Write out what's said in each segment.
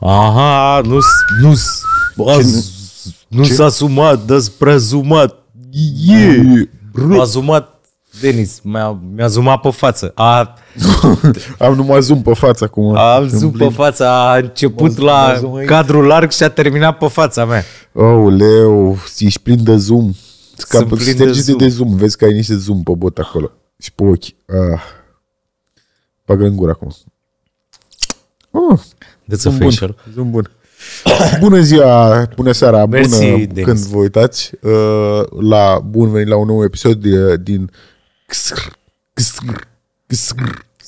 Aha, nu nu nu s-a asumat, dă prezumat. Yeah. A zumat Denis, mi-a, mi-a zoomat pe față. A, Am numai zoom pe față acum. am zoom pe față, a început Mă- la mă zoom aici. cadrul larg și a terminat pe fața mea. Oh, leu, ești plin de zoom. Scapă, plin de șterge-te zoom. de zoom. Vezi că ai niște zoom pe bot acolo. Și pe ochi. Ah. Bagă în gură acum. Oh, Dă-ți o zoom bun. facial. Zoom bun. Bună ziua, bună seara, Mersi, bună Denis. când vă uitați uh, la bun venit la un nou episod de, din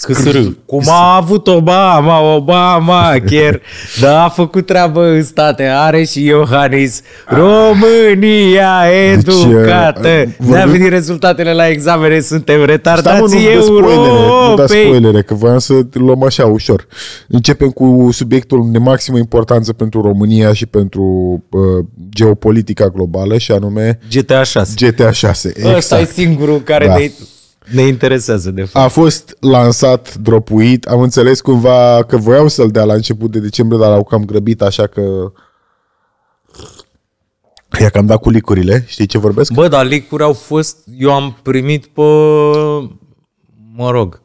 Xr, Xr, Xr, Câsr. Cum a avut Obama, Obama, chiar, da, a făcut treabă în state, are și Iohannis. România educată. uh, Ne-a vorbim- venit rezultatele la examene, suntem Stai mă, retardați nu dă spoilere, nu da Europei. spoilere, că voiam să luăm așa ușor. Începem cu subiectul de maximă importanță pentru România și pentru uh, geopolitica globală și anume GTA 6. GTA 6. Ăsta e Exact. singurul care Da. ne, ne interesează, de fapt. A fost lansat, dropuit, am înțeles cumva că voiau să-l dea la început de decembrie, dar l-au cam grăbit, așa că i-a cam dat cu licurile. Știi ce vorbesc? Bă, dar leak au fost, eu am primit pe, mă rog,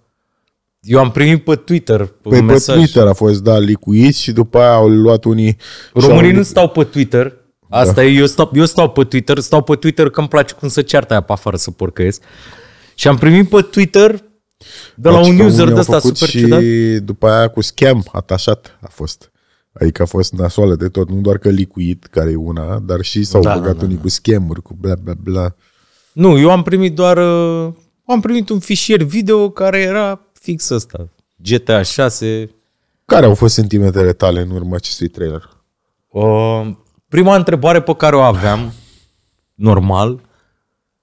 eu am primit pe Twitter pe Păi un pe mesaj. Twitter a fost, da, licuit și după aia au luat unii... Românii și-au- nu stau pe Twitter. Asta da. e, eu stau, eu stau pe Twitter, stau pe Twitter că îmi place cum să ceartă aia pe afară să porcăiesc. Și am primit pe Twitter de la Deci un că user unii de au ăsta făcut super și ciudat. după aia cu scam atașat a fost. Adică a fost nasoală de tot, nu doar că licuit, care e una, dar și s-au Da, da, da, băgat da, unii cu scamuri, cu bla bla bla. Nu, eu am primit doar, uh, am primit un fișier video care era fix ăsta. GTA 6. Care au fost sentimentele tale în urma acestui trailer? Uh, prima întrebare pe care o aveam, normal,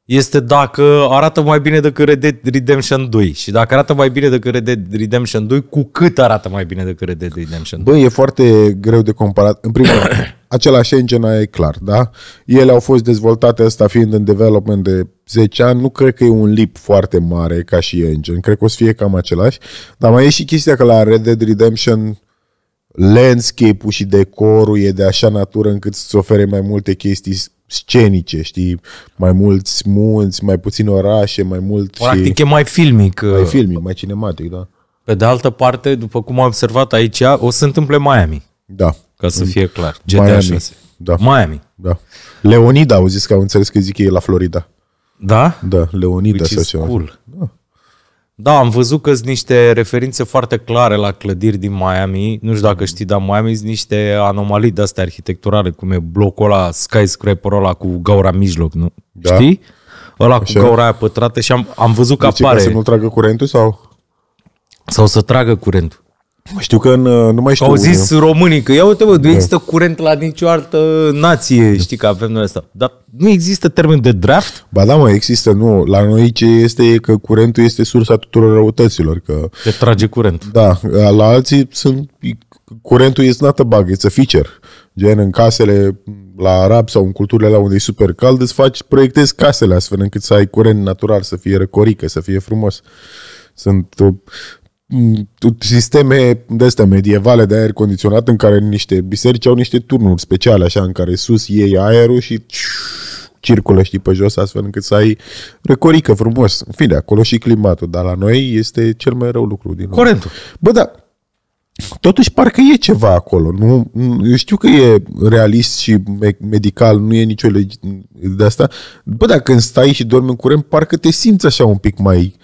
este dacă arată mai bine decât Red Dead Redemption 2. Și dacă arată mai bine decât Red Dead Redemption 2, cu cât arată mai bine decât Red Dead Redemption 2? Bă, e foarte greu de comparat. În primul rând, același engine e clar, da? Ele au fost dezvoltate, asta fiind în development de 10 ani, nu cred că e un leap foarte mare ca și engine. Cred că o să fie cam același. Dar mai e și chestia că la Red Dead Redemption landscape-ul și decorul e de așa natură încât să-ți ofere mai multe chestii scenice, știi? Mai mulți munți, mai puține orașe, mai mult Practic și... e mai filmic. Mai uh, filmic, mai cinematic, da. Pe de altă parte, după cum am observat aici, o să se întâmple Miami, Da, ca să fie clar. GTA Miami. 6. Da. Miami. da. Leonida, au zis că au înțeles că zic că e la Florida. Da? Da, Leonida Which sau is ceva. cool. Da, am văzut că sunt niște referințe foarte clare la clădiri din Miami. Nu știu dacă știi, dar Miami sunt niște anomalii de-astea arhitecturale, cum e blocul ăla, skyscraper ăla cu gaura în mijloc, nu? Da. Știi? Ăla Așa. cu gaura aia pătrată și am, am văzut că De ce, ca apare. să nu tragă curentul sau? Sau să tragă curentul. Știu că în, uh, nu mai știu. Au zis românii că ia uite bă, nu există curent la nicio altă nație, știi că avem noi asta. Dar nu există termen de draft? Ba da, mă, există, nu. La noi ce este e că curentul este sursa tuturor răutăților. Că, Te trage curent. da, la alții sunt, curentul este not a bug, it's a feature. Gen în casele la arab sau în culturile la unde e super cald, îți faci, proiectezi casele astfel încât să ai curent natural, să fie răcorică, să fie frumos. Sunt uh, m, sisteme de astea medievale de aer condiționat în care niște biserici au niște turnuri speciale așa în care sus iei aerul și circulă, știi, pe jos, astfel încât să ai răcorică frumos. În fine, acolo și climatul, dar la noi este cel mai rău lucru din nou. Curentul. Bă, da, totuși parcă e ceva acolo. Nu, nu- eu știu că e realist și me- medical, nu e nicio legi de asta. Bă, dar când stai și dormi în curent, parcă te simți așa un pic mai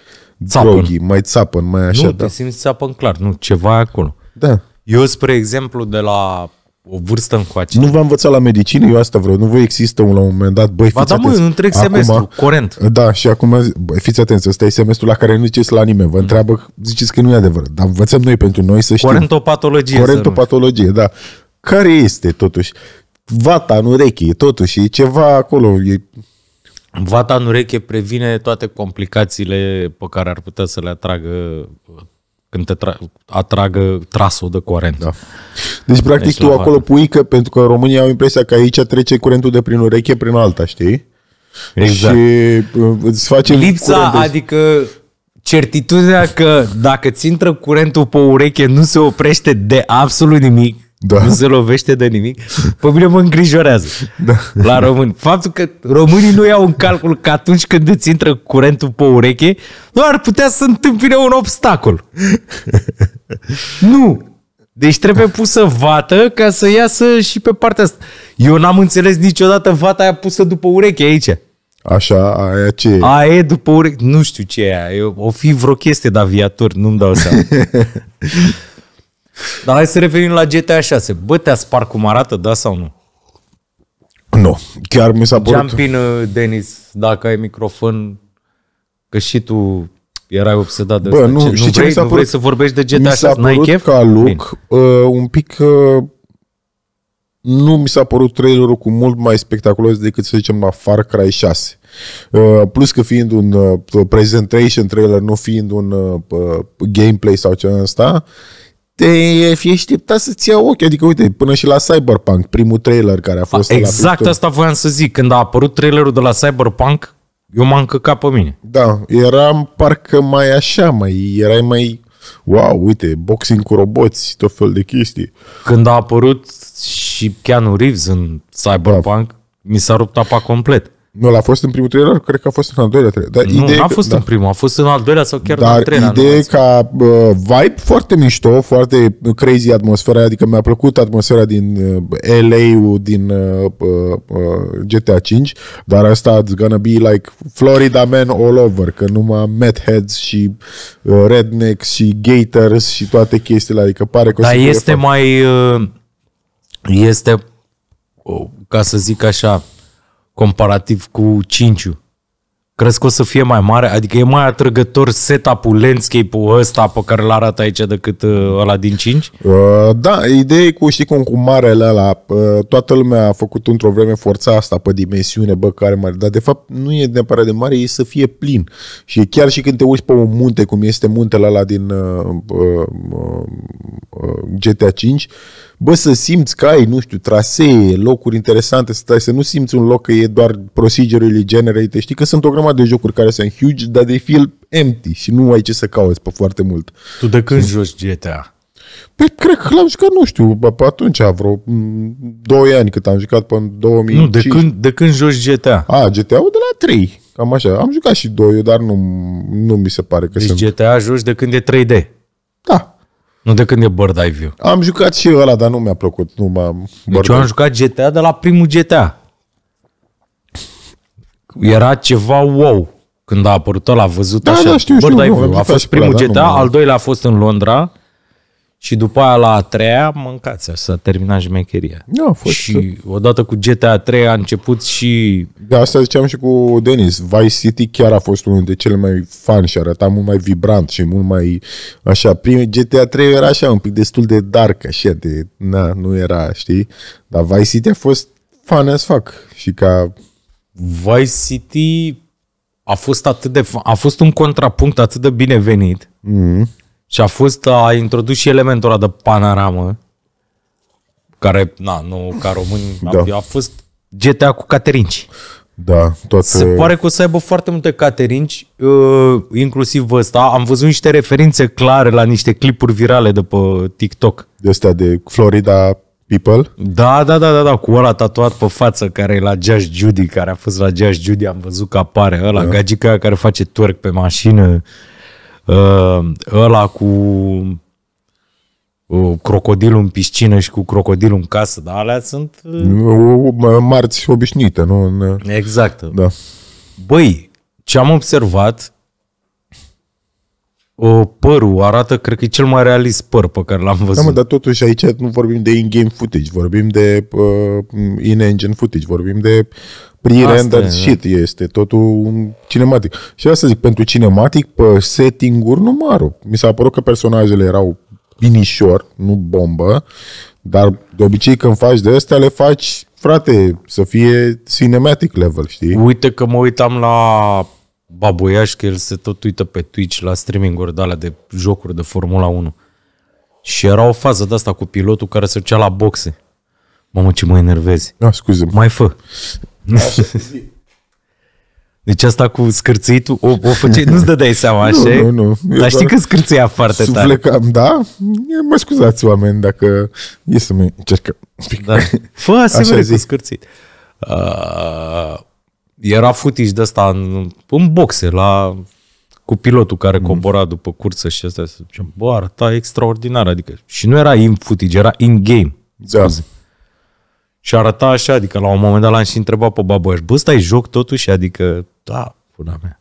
Țapăn. groggy, mai țapăn, mai așa, nu, da. te simți țapă în clar. Nu, ceva e acolo. Da. Eu, spre exemplu, de la o vârstă încoace. Nu v-am învățat la medicină, eu asta vreau. Nu voi există un la un moment dat, băi, Ba fiți da, mă, atenți. un întreg Acum- semestru, curent. Da, și acum, băi, fiți atenți, ăsta e semestrul la care nu ziceți la nimeni. Vă întreabă, ziceți că nu e adevărat, dar învățăm noi pentru noi să știm. Corentopatologie. să Corentopatologie, da. Care este totuși? Vata în ureche, totuși, e ceva acolo. E... nu. Vata în ureche previne toate complicațiile pe care ar putea să le atragă când te tra- atragă trasul de curent. Da. Deci, practic, Deci, tu la acolo vată. pui că, pentru că România au impresia că aici trece curentul de prin ureche prin alta, știi? Exact. Și uh, îți face Lipsa, curent de- adică certitudinea că dacă ți intră curentul pe ureche nu se oprește de absolut nimic, Da. nu se lovește de nimic, pe mine mă îngrijorează Da. la români. Faptul că românii nu iau în calcul că atunci când îți intră curentul pe ureche, nu ar putea să întâmpine un obstacol. nu. Deci trebuie pusă vată ca să iasă și pe partea asta. Eu n-am înțeles niciodată vata aia pusă după ureche aici. Așa, aia ce e? Aia e după ureche. Nu știu ce e aia. Eu, o fi vreo chestie de aviator, nu-mi dau seama. Dar hai să revenim la GTA 6. Bă, te-a spart cum arată, da sau nu? Nu, chiar mi s-a părut... Jump in, uh, Denis, dacă ai microfon, că și tu erai obsedat de Bă, asta. nu, ce, știi nu ce vrei, mi s-a nu vrei părut? să vorbești de GTA mi 6? s-a N-ai părut chef? ca Bine. look uh, un pic... Uh, nu mi s-a părut trailerul cu mult mai spectaculos decât, să zicem, la Far Cry 6. Uh, plus că fiind un uh, presentation trailer, nu fiind un uh, uh, gameplay sau ceva ăsta, te fi așteptat să-ți ia ochi. Adică, uite, până și la Cyberpunk, primul trailer care a fost la Exact PlayStation. asta voiam să zic. Când a apărut trailerul de la Cyberpunk, eu m-am căcat pe mine. Da, eram parcă mai așa, mai erai mai... Wow, uite, boxing cu roboți, tot fel de chestii. Când a apărut și Keanu Reeves în Cyberpunk, mi s-a rupt apa complet. Nu, l-a fost în primul trailer? Cred că a fost în al doilea trailer. Dar Nu, ideea n-a că- fost da. în primul, a fost în al doilea sau chiar în al Dar treilea. nu ideea e mai ca uh, vibe foarte mișto, foarte crazy atmosfera, adică mi-a plăcut atmosfera din uh, LA-ul din uh, uh, uh, GTA 5, dar asta it's gonna be like Florida man all over, că numai meth heads și uh, rednecks și gators și toate chestiile, adică pare că o Dar să fie este fain. mai... uh, Este, uh, ca să zic așa, comparativ cu 5 Crezi că o să fie mai mare? Adică e mai atrăgător setup-ul, landscape-ul ăsta pe care îl arată aici decât uh, ăla din 5? Uh, da, ideea e cu, știi cum, cu marele ăla, uh, toată lumea a făcut într-o vreme forța asta pe dimensiune, bă, care mare, dar de fapt nu e neapărat de mare, e să fie plin. Și chiar și când te uiți pe un munte, cum este muntele ăla din uh, uh, uh, uh, GTA 5, bă, să simți că ai, nu știu, trasee, locuri interesante, să, stai, să nu simți un loc că e doar procedurally generated. Știi că sunt o grămadă de jocuri care sunt huge, dar de feel empty și nu ai ce să cauți pe foarte mult. Tu de când joci GTA? Păi cred că l-am jucat, nu știu, bă, pe atunci, vreo m, 2 ani cât am jucat până în 2005. Nu, de când, de când joci GTA? A, GTA-ul de la 3, cam așa. Am jucat și 2 dar nu, nu mi se pare că Deci sunt... GTA joci de când e 3D, Da, nu de când e Bird Eye View. am jucat și ăla, dar nu mi-a plăcut. Nu m-am... Deci eu am jucat GTA de la primul GTA. Era ceva wow când a apărut ăla văzut Da, așa. da, știu, Bird știu, Eye nu, View. am A jucat fost și pe primul ăla, da, GTA, nu, nu. al doilea a fost în Londra și după aia la a treia, mâncați s-a terminat șmecheria. Nu, a fost... Și odată cu GTA 3 a început și De asta ziceam și cu Denis. Vice City chiar a fost unul dintre cele mai fan și arăta mult mai vibrant și mult mai așa. Primul GTA 3 era așa un pic destul de dark, așa de, na, nu era, știi? Dar Vice City a fost fun as fuck și ca Vice City a fost atât de fa- a fost un contrapunct atât de binevenit mm, și a fost a introdus și elementul ăla de panoramă care, na, nu ca români, Da. da. a fost GTA cu caterinci. da, toate... Se pare că o să aibă foarte multe caterinci, uh, inclusiv ăsta. Am văzut niște referințe clare la niște clipuri virale de pe TikTok. de astea de Florida people. Da, da, da, da, da, cu ăla tatuat pe față care e la Judge Judy, care a fost la Judge Judy, am văzut că apare ăla, da. gagica aia care face twerk pe mașină, uh, ăla cu uh, crocodilul în piscină și cu crocodilul în casă, dar alea sunt... uh, O- o- Marți obișnuite, nu? În- Exact. Da. Băi, ce am observat, o, părul arată, cred că e cel mai realist păr pe care l-am văzut. Da, mă, dar totuși aici nu vorbim de in-game footage, vorbim de uh, in-engine footage, vorbim de pre-rendered Asta e, shit, este totul un cinematic. Și asta zic, pentru cinematic, pe setting-uri nu mă rog. Mi s-a părut că personajele erau binișor, nu bombă, dar de obicei când faci de astea le faci, frate, să fie cinematic level, știi? Uite că mă uitam la Baboiaș, că el se tot uită pe Twitch la streaming-uri de alea de jocuri de Formula 1. Și era o fază de asta cu pilotul care se ducea la boxe. Mamă, ce mă enervezi. Ah, scuze Mai fă. Deci asta cu scârțit, o, o făceai, nu-ți dădeai seama, așa? Nu, nu, nu. Eu Dar știi doar că scârția foarte tare. Suflecam, da? E, Mă scuzați, oameni, dacă e să mi încercă un pic. Da. Fă asemenea cu zic. scârțit. Uh, era futici de ăsta în, în boxe, la, cu pilotul Mm. care cobora după cursă și asta. Să zicem, bă, arăta extraordinar. Adică, și nu era in footage, era in-game. Da. Și arăta așa, adică la un moment dat l-am și întrebat pe Baboaș, bă, ăsta e joc totuși? Adică, da, pula mea.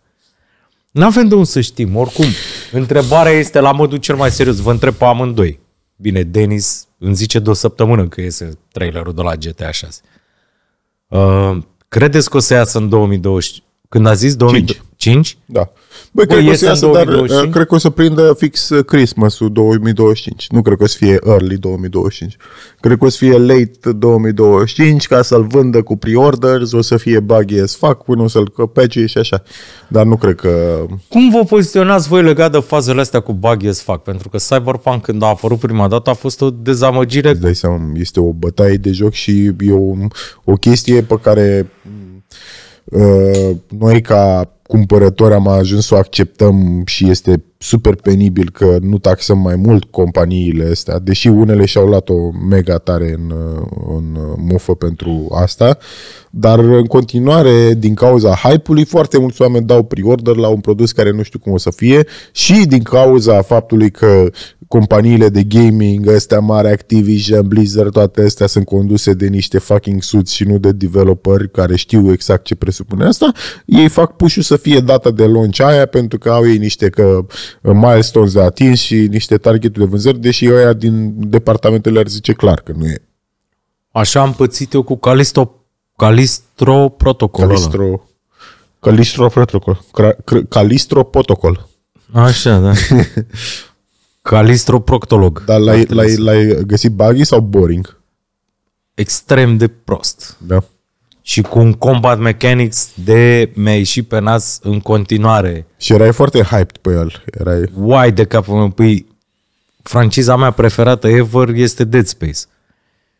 N-avem de unde să știm, oricum. Întrebarea este la modul cel mai serios, vă întreb pe amândoi. Bine, Denis îmi zice de o săptămână că iese trailerul de la GTA 6. Uh, credeți că o să iasă în 2020? Când a zis 2025? Da. Băi, Bă, cred că o iese să în iasă, dar 2025? uh, cred că o să prindă fix uh, Christmas-ul 2025. Nu cred că o să fie early 2025. Cred că o să fie late 2025 ca să-l vândă cu pre-orders, o să fie buggy as fuck până o să-l căpece și așa. Dar nu cred că... Cum vă poziționați voi legat de fazele astea cu buggy as fuck? Pentru că Cyberpunk când a apărut prima dată a fost o dezamăgire Îți dai seama, este o bătaie de joc și e o, o chestie pe care uh, noi ca cumpărători am ajuns să o acceptăm și este super penibil că nu taxăm mai mult companiile astea, deși unele și-au luat-o mega tare în, uh, în mufă pentru asta, dar în continuare, din cauza hype-ului, foarte mulți oameni dau pre-order la un produs care nu știu cum o să fie și din cauza faptului că companiile de gaming, astea mari, Activision, Blizzard, toate astea sunt conduse de niște fucking suits și nu de developeri care știu exact ce presupune asta, ei fac push să fie data de launch aia pentru că au ei niște că, milestones de atins și niște targeturi de vânzări, deși ăia din departamentele ar zice clar că nu e. Așa am pățit eu cu Calisto, Calistro Protocol. ăla. Calistro, Calistro Protocol. Cra- Cr- Calistro Protocol. Așa, da. Calistro Proctolog. Dar l-ai, l-ai, l-ai găsit buggy sau boring? Extrem de prost. Da. Și cu un combat mechanics de mi-a ieșit pe nas în continuare. Și erai foarte hyped pe el. Erai... Uai de capul meu. Păi, franciza mea preferată ever este Dead Space.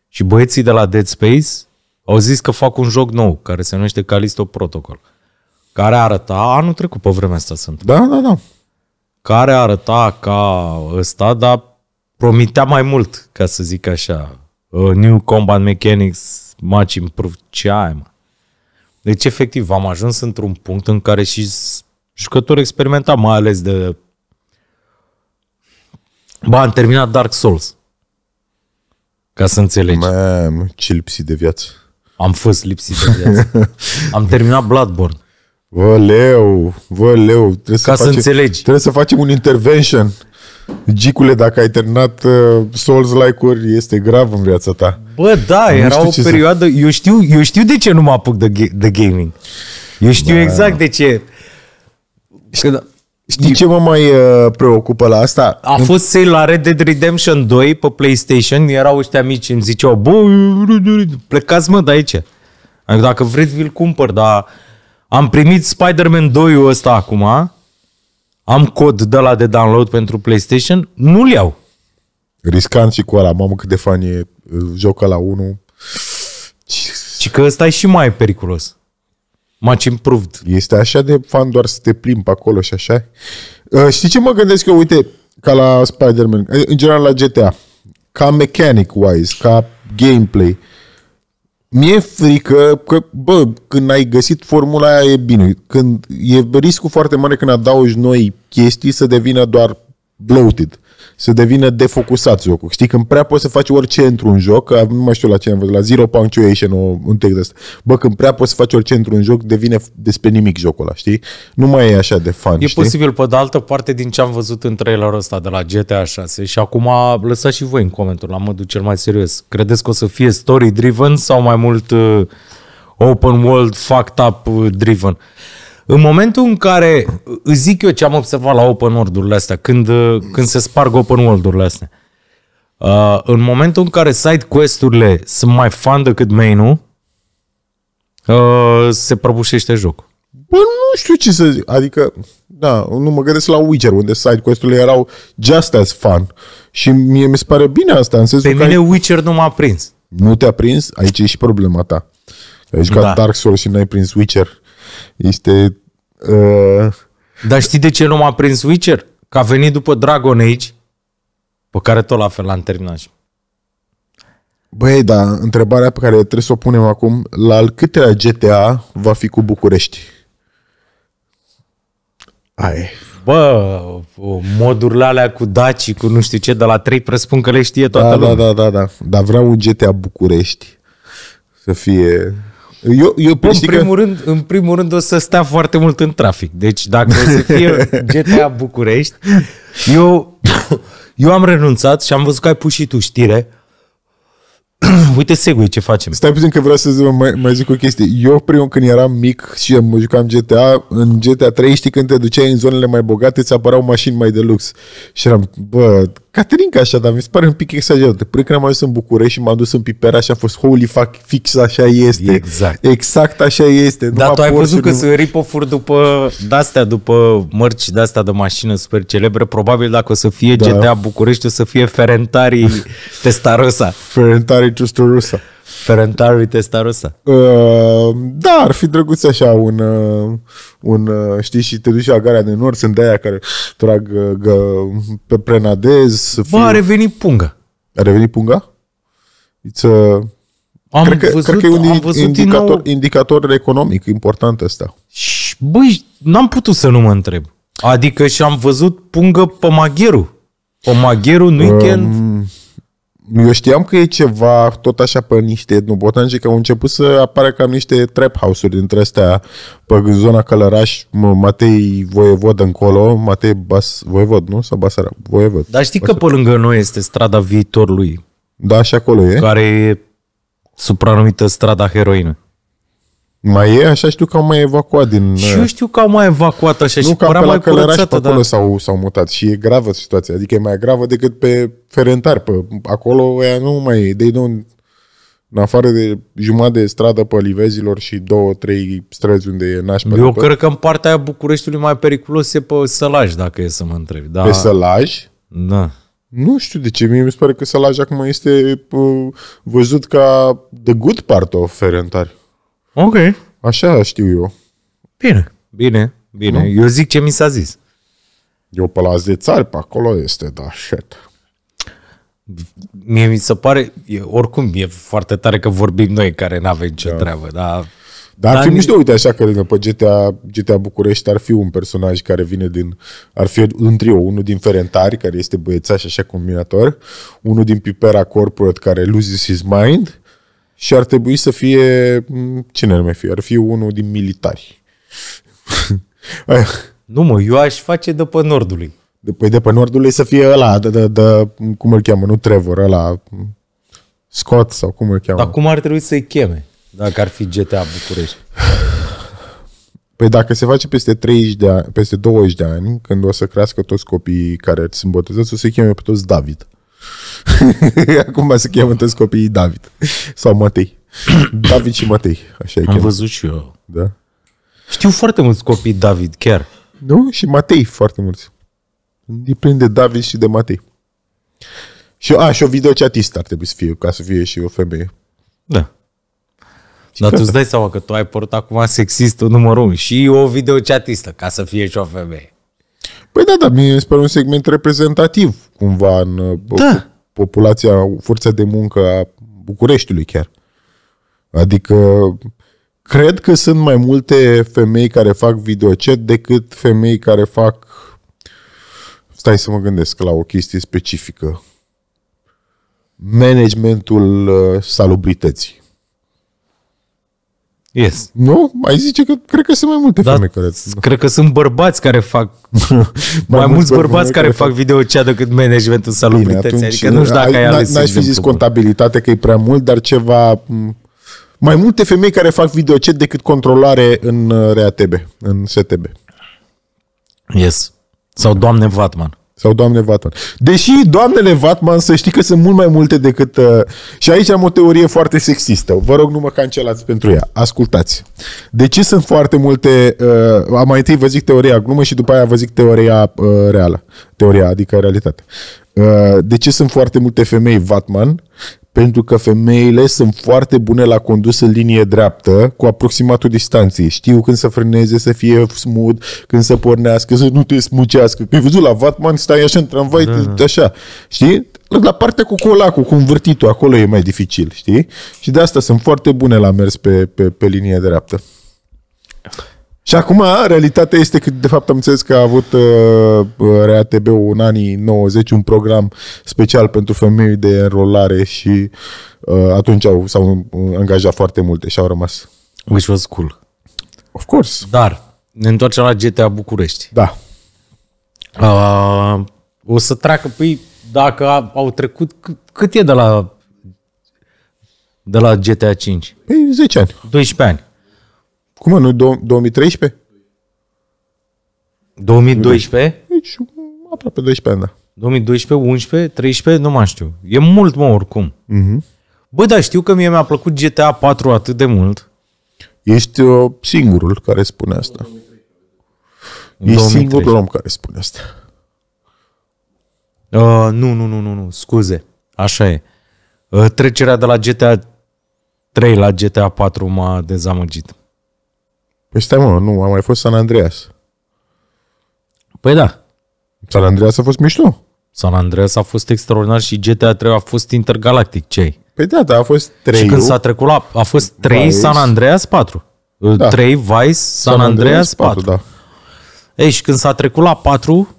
Și băieții de la Dead Space au zis că fac un joc nou, care se numește Callisto Protocol. Care arăta, anul trecut pe vremea asta sunt, Da, da, da. care arăta ca ăsta, dar promitea mai mult, ca să zic așa. Uh, new Combat Mechanics, much improved. Ce ai, mă? Deci, efectiv, am ajuns într-un punct în care și s- jucători experimenta, mai ales de... Ba, am terminat Dark Souls. Ca să înțelegi. Mam, ce lipsit de viață. Am fost lipsit de viață. am terminat Bloodborne. Vă leu, vă leu. Trebuie Ca să facem, înțelegi. Trebuie să facem un intervention. Gicule, dacă ai terminat uh, Souls-like-uri, este grav în viața ta. Bă, da, Nu era știu o ce să- perioadă... Eu știu, eu știu de ce nu mă apuc de, ga- de gaming. Eu știu da. exact de ce. Când Știi ce mă mai uh, preocupă la asta? a fost sale la Red Dead Redemption 2 pe PlayStation, erau ăștia mici îmi ziceau, bă, plecați mă de aici. Adică dacă vreți vi-l cumpăr, dar am primit Spider-Man 2 ăsta acum, am cod de la de download pentru PlayStation, nu-l iau. Riscant și cu ăla. Mamă, cât de fan e uh, jocul la 1. Și că ăsta e și mai periculos. Much improved. Este așa de fan doar să te plimbi pe acolo și așa. Uh, știi ce mă gândesc eu? Uite, ca la Spider-Man, uh, în general la GTA, ca mechanic-wise, ca gameplay, mi-e frică că, bă, când ai găsit formula aia e bine. Când e riscul foarte mare când adaugi noi chestii să devină doar bloated. Să devină defocusat jocul. Știi, când prea poți să faci orice într-un joc, că nu mai știu la ce am văzut, la Zero Punctuation, o, un text de ăsta. Bă, când prea poți să faci orice într-un joc, devine despre nimic jocul ăla, știi? Nu mai e așa de fan, E știi? posibil, pe de altă parte, din ce am văzut în trailerul ăsta de la GTA 6 și acum lăsați și voi în comentarii la modul cel mai serios. Credeți că o să fie story-driven sau mai mult uh, open world, fucked up uh, driven? În momentul în care, uh, îți zic eu ce am observat la open world-urile astea, când, uh, când se sparg open world-urile astea, uh, în momentul în care side quest-urile sunt mai fun decât main-ul, uh, se prăbușește jocul. Bă, nu știu ce să zic. Adică, da, nu mă gândesc la Witcher, unde side quest-urile erau just as fun. Și mie mi se pare bine asta, în sensul Pe că mine ai, Witcher nu m-a prins. nu te-a prins, aici e și problema ta. Ai jucat Da. Dark Souls și n-ai prins Witcher. Este... Uh, Dar știi de ce nu m-a prins Witcher? Că a venit după Dragon Age, pe care tot la fel l-am terminat și băi, da, întrebarea pe care trebuie să o punem acum, la al câtelea GTA va fi cu București? Ai. Bă, modurile alea cu Daci, cu nu știu ce, de la 3 presupun că le știe toată Da, lumea. da, da, da, da. Dar vreau un GTA București să fie... Eu, eu Bă, în, știi că- primul rând, în primul rând o să stea foarte mult în trafic. Deci dacă o să fie GTA București, eu, eu am renunțat și am văzut că ai pus și tu știre. Uite, Segui, ce facem. Stai puțin că vreau să zic, mai, mai zic o chestie. Eu primul când eram mic și am jucam GTA, în GTA 3 știi când te duceai în zonele mai bogate, ți apăreau mașini mai de lux. Și eram, bă, Caterinca așa, dar mi se pare un pic exagerat. Până când am ajuns în București și m-am dus în Pipera și a fost holy fuck, fix așa este. Exact. Exact așa este. Dar Numai tu ai văzut că Porsche-uri, sunt rip după de-astea, după mărci de-astea de mașină super celebre. Probabil dacă o să fie Da. GTA București, o să fie Ferentari Testarossa. Ferentari Trustorusa. Ferentari Testarossa. Uh, da, ar fi drăguț așa un, uh, un uh, știi, și te duci la Gara de Nord, sunt de aia care trag uh, gă, pe prenadez. Să Bă, fie... a revenit punga. A revenit punga? It's a... Am cred, că, văzut, cred că e un am indi- văzut din indicator, nou... indicator economic important ăsta. Și, Băi, n-am putut să nu mă întreb. Adică și-am văzut pungă pe Magheru. Pe Magheru în weekend. Um, eu știam că e ceva tot așa pe niște etnobotanice, că au început să apară cam niște trap house-uri dintre astea pe zona Călăraș, M- Matei Voievod încolo, Matei Bas, Voievod, nu? Sau Basara? Voievod. Dar știi că pe lângă noi este strada viitorului, Da, și acolo e. care e supranumită strada heroină. Mai e? Așa știu că au mai evacuat din... Și eu știu că au mai evacuat așa și nu, cam părea pe la mai Călăraș pe curățată, acolo dar... s-au, s-au mutat și e gravă situația. Adică e mai gravă decât pe Ferentari. Pe, acolo ea nu mai e. They don't, în afară de jumătate de stradă pe Livezilor și două, trei străzi unde e nașpa. Eu de tot, cred că în partea aia Bucureștiului mai periculos e pe Sălaj, dacă e să mă întreb. Da, Pe Sălaj, da. nu știu de ce, mie mi se pare că Sălaj acum este uh, văzut ca the good part of Ferentari. Ok. Așa știu eu. Bine, bine, bine. Eu zic ce mi s-a zis. Eu pe la de țari, pe acolo este, da, shit. Mie mi se pare, e, oricum e foarte tare că vorbim noi care n-avem nicio da. treabă, dar Dar ar Dar fi ni- mișto, uite așa că pe GTA, GTA București ar fi un personaj care vine din, ar fi un trio, unul din Ferentari, care este băiețaș așa combinator, unul din Pipera Corporate, care loses his mind, și ar trebui să fie, m, cine ar mai fi? Ar fi unul din militari. Aia. nu mă, eu aș face de pe nordului. De, păi de pe nordul să fie ăla, de, de, de, cum îl cheamă, nu Trevor, ăla, Scott sau cum îl cheamă. Dar cum ar trebui să-i cheme dacă ar fi GTA București? Păi dacă se face peste 30 de ani, peste 20 de ani, când o să crească toți copiii care sunt botezați, o să cheme pe toți David. Acum se cheamă toți copiii David. Sau Matei. David și Matei. Așa e Am cheamă. văzut și eu. Da? Știu foarte mulți copii David, chiar. Nu? Și Matei foarte mulți. E plin de David și de Matei. Și, a, și o videochatistă ar trebui să fie, ca să fie și o femeie. Da. Dar tu îți dai seama că tu ai părut acum sexistul numărul 1 și o videochatistă, ca să fie și o femeie. Păi da, da, mie mi se pare un segment reprezentativ, cumva, în uh, Da. populația, forța de muncă a Bucureștiului chiar. Adică, cred că sunt mai multe femei care fac videochat decât femei care fac... Stai să mă gândesc la o chestie specifică. Managementul uh, salubrității. Yes. Nu? Mai zice că cred că sunt mai multe Dar femei care... cred că sunt bărbați care fac mai, mulți mulți bărbați bărbați care care fac videochat decât managementul salubrității. adică nu știu dacă ai n- ales N-aș fi zis exemplu. contabilitate că e prea mult, dar ceva... m, Mai multe femei care fac videochat decât controlare în uh, RATB, în STB. Yes. Sau doamne Vatman. Sau doamne Vatman. Deși doamnele Vatman, să știi că sunt mult mai multe decât... Uh, și aici am o teorie foarte sexistă. Vă rog, nu mă cancelați pentru ea. Ascultați. De ce sunt foarte multe... Uh, am mai întâi vă zic teoria glumă și după aia vă zic teoria uh, reală. Teoria, adică realitate. Uh, de ce sunt foarte multe femei Vatman? Pentru că femeile sunt foarte bune la condus în linie dreaptă cu aproximatul distanței. Știu când să frâneze, să fie smooth, când să pornească, să nu te smucească. Că ai văzut la Vatman, stai așa în tramvai, da. așa. Știi? La partea cu colacul, cu învârtitul, acolo e mai dificil, știi? Și de asta sunt foarte bune la mers pe, pe, pe linie dreaptă. Și acum, realitatea este că, de fapt, am înțeles că a avut uh, RATB-ul în anii 90 un program special pentru femei de enrolare și uh, atunci au, s-au angajat foarte multe și au rămas. Which was cool. Of course. Dar, ne întoarcem la GTA București. Da. Uh, o să treacă, păi, dacă au trecut, cât, cât e de la de la GTA 5? Păi 10 ani. 12 ani. Cum mă, nu 2013? 2012? Deci aproape 12 ani, da. 2012, 11, 13, nu mai știu. E mult, mă, oricum. Mm-hmm. Bă, dar știu că mie mi-a plăcut GTA 4 atât de mult. Ești uh, singurul care spune asta. Ești singurul om care spune asta. Uh, nu, nu, nu, nu, nu, scuze. Așa e. Uh, trecerea de la GTA 3 la GTA 4 m-a dezamăgit. Păi stai mă, nu, a mai fost San Andreas. Păi da. San Andreas a fost mișto. San Andreas a fost extraordinar și GTA 3 a fost intergalactic. Ce Păi da, da, a fost 3 Și când s-a trecut la... A fost 3 Vice. San Andreas 4. Da. 3 Vice, San, San Andreas, Andreas 4. 4 da. Ei, și când s-a trecut la 4,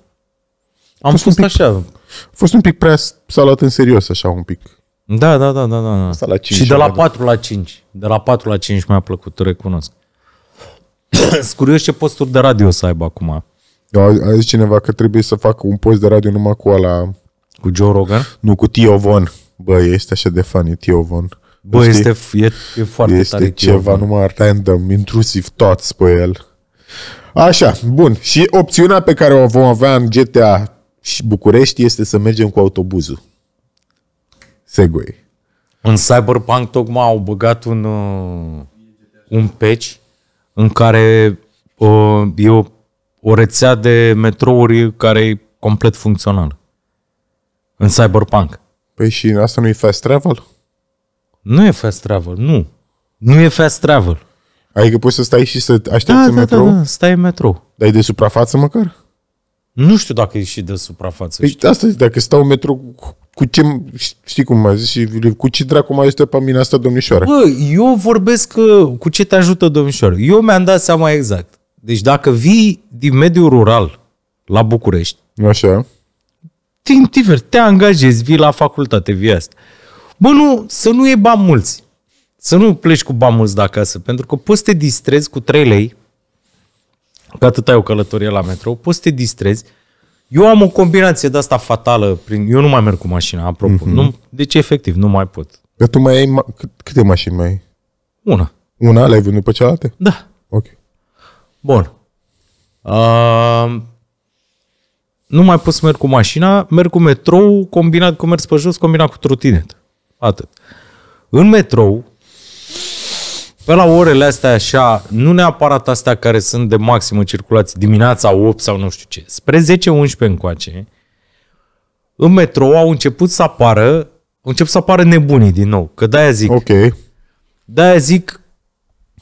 am fost, fost pic, așa. A fost un pic prea s-a luat în serios, așa, un pic. Da, da, da, da. da. Asta la 5 și de la 4 la 5. De la 4 la 5 mi-a plăcut, recunosc. Sunt curios ce posturi de radio să aibă acum. A, a zis cineva că trebuie să facă un post de radio numai cu ala... Cu Joe Rogan? Nu, cu Tio Von. Bă, este așa de funny, Tio Von. Bă, este, e, e foarte este tare ceva Von. numai random, intrusiv toți pe el. Așa, bun. Și opțiunea pe care o vom avea în GTA și București este să mergem cu autobuzul. Segway. În Cyberpunk tocmai au băgat un, uh, un patch în care uh, e o, o rețea de metrouri care e complet funcțională. În Cyberpunk. Păi și asta nu e fast travel? Nu e fast travel, nu. Nu e fast travel. Adică poți să stai și să aștepți da, în da, metrou? Da, da, stai în metrou. Dar e de suprafață măcar? Nu știu dacă e și de suprafață. Păi asta dacă stau în metrou, cu ce, știi cum a zis, și cu ce dracu mai este pe mine asta, domnișoară? Bă, eu vorbesc cu ce te ajută, domnișoară. Eu mi-am dat seama exact. Deci dacă vii din mediul rural la București, Așa. Tintiver, te angajezi, vii la facultate, vii asta. Bă, nu, să nu e bani mulți. Să nu pleci cu bani mulți de acasă, pentru că poți să te distrezi cu 3 lei, că atât ai o călătorie la metrou, poți să te distrezi, eu am o combinație de asta fatală. Prin, eu nu mai merg cu mașina, apropo. Mm-hmm. Nu, deci, efectiv, nu mai pot. Că tu mai ai... Ma- cât, câte mașini mai ai? Una. Una? Le-ai vândut pe cealaltă? Da. Ok. Bun. Uh, nu mai pot să merg cu mașina, merg cu metrou, combinat cu mers pe jos, combinat cu trotinet. Atât. În metrou, pe la orele astea așa, nu neapărat astea care sunt de maximă circulație, dimineața 8 sau nu știu ce, spre 10-11 încoace, în metrou au început să apară, au început să apară nebunii din nou, că de-aia zic. Ok. De-aia zic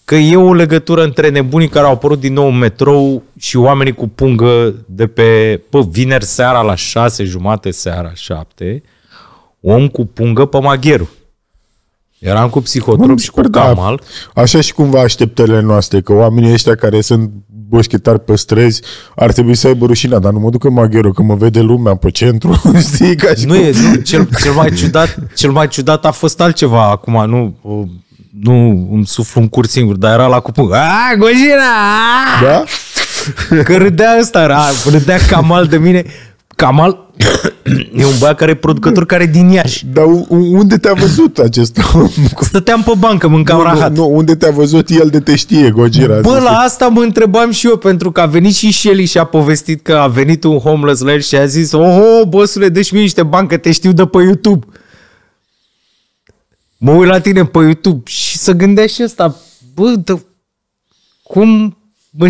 că e o legătură între nebunii care au apărut din nou în metrou și oamenii cu pungă de pe, pe vineri seara la 6 jumate seara 7, om cu pungă pe magheru. Eram cu psihotrop și cu da, camal. Așa și cumva așteptările noastre, că oamenii ăștia care sunt boschetari pe străzi ar trebui să aibă rușinea, dar nu mă duc în maghiero, că mă vede lumea pe centru, știi? Ca și nu cum... e, nu, cel, cel, mai ciudat, cel mai ciudat a fost altceva acum, nu, nu îmi suflu un curs singur, dar era la cu pungă. A, Gojina! Da? Că râdea ăsta, râdea Camal de mine. Camal e un băiat care e producător care e din Iași. Dar unde te-a văzut acest om? Stăteam pe bancă, mâncam nu, rahat. Nu, nu, unde te-a văzut el de te știe, Gojira. Bă, la asta mă întrebam și eu, pentru că a venit și Shelly și a povestit că a venit un homeless la el și a zis Oh, bosule, deci mie niște bancă, te știu de pe YouTube. Mă uit la tine pe YouTube și să gândea și ăsta, bă, de, cum, bă,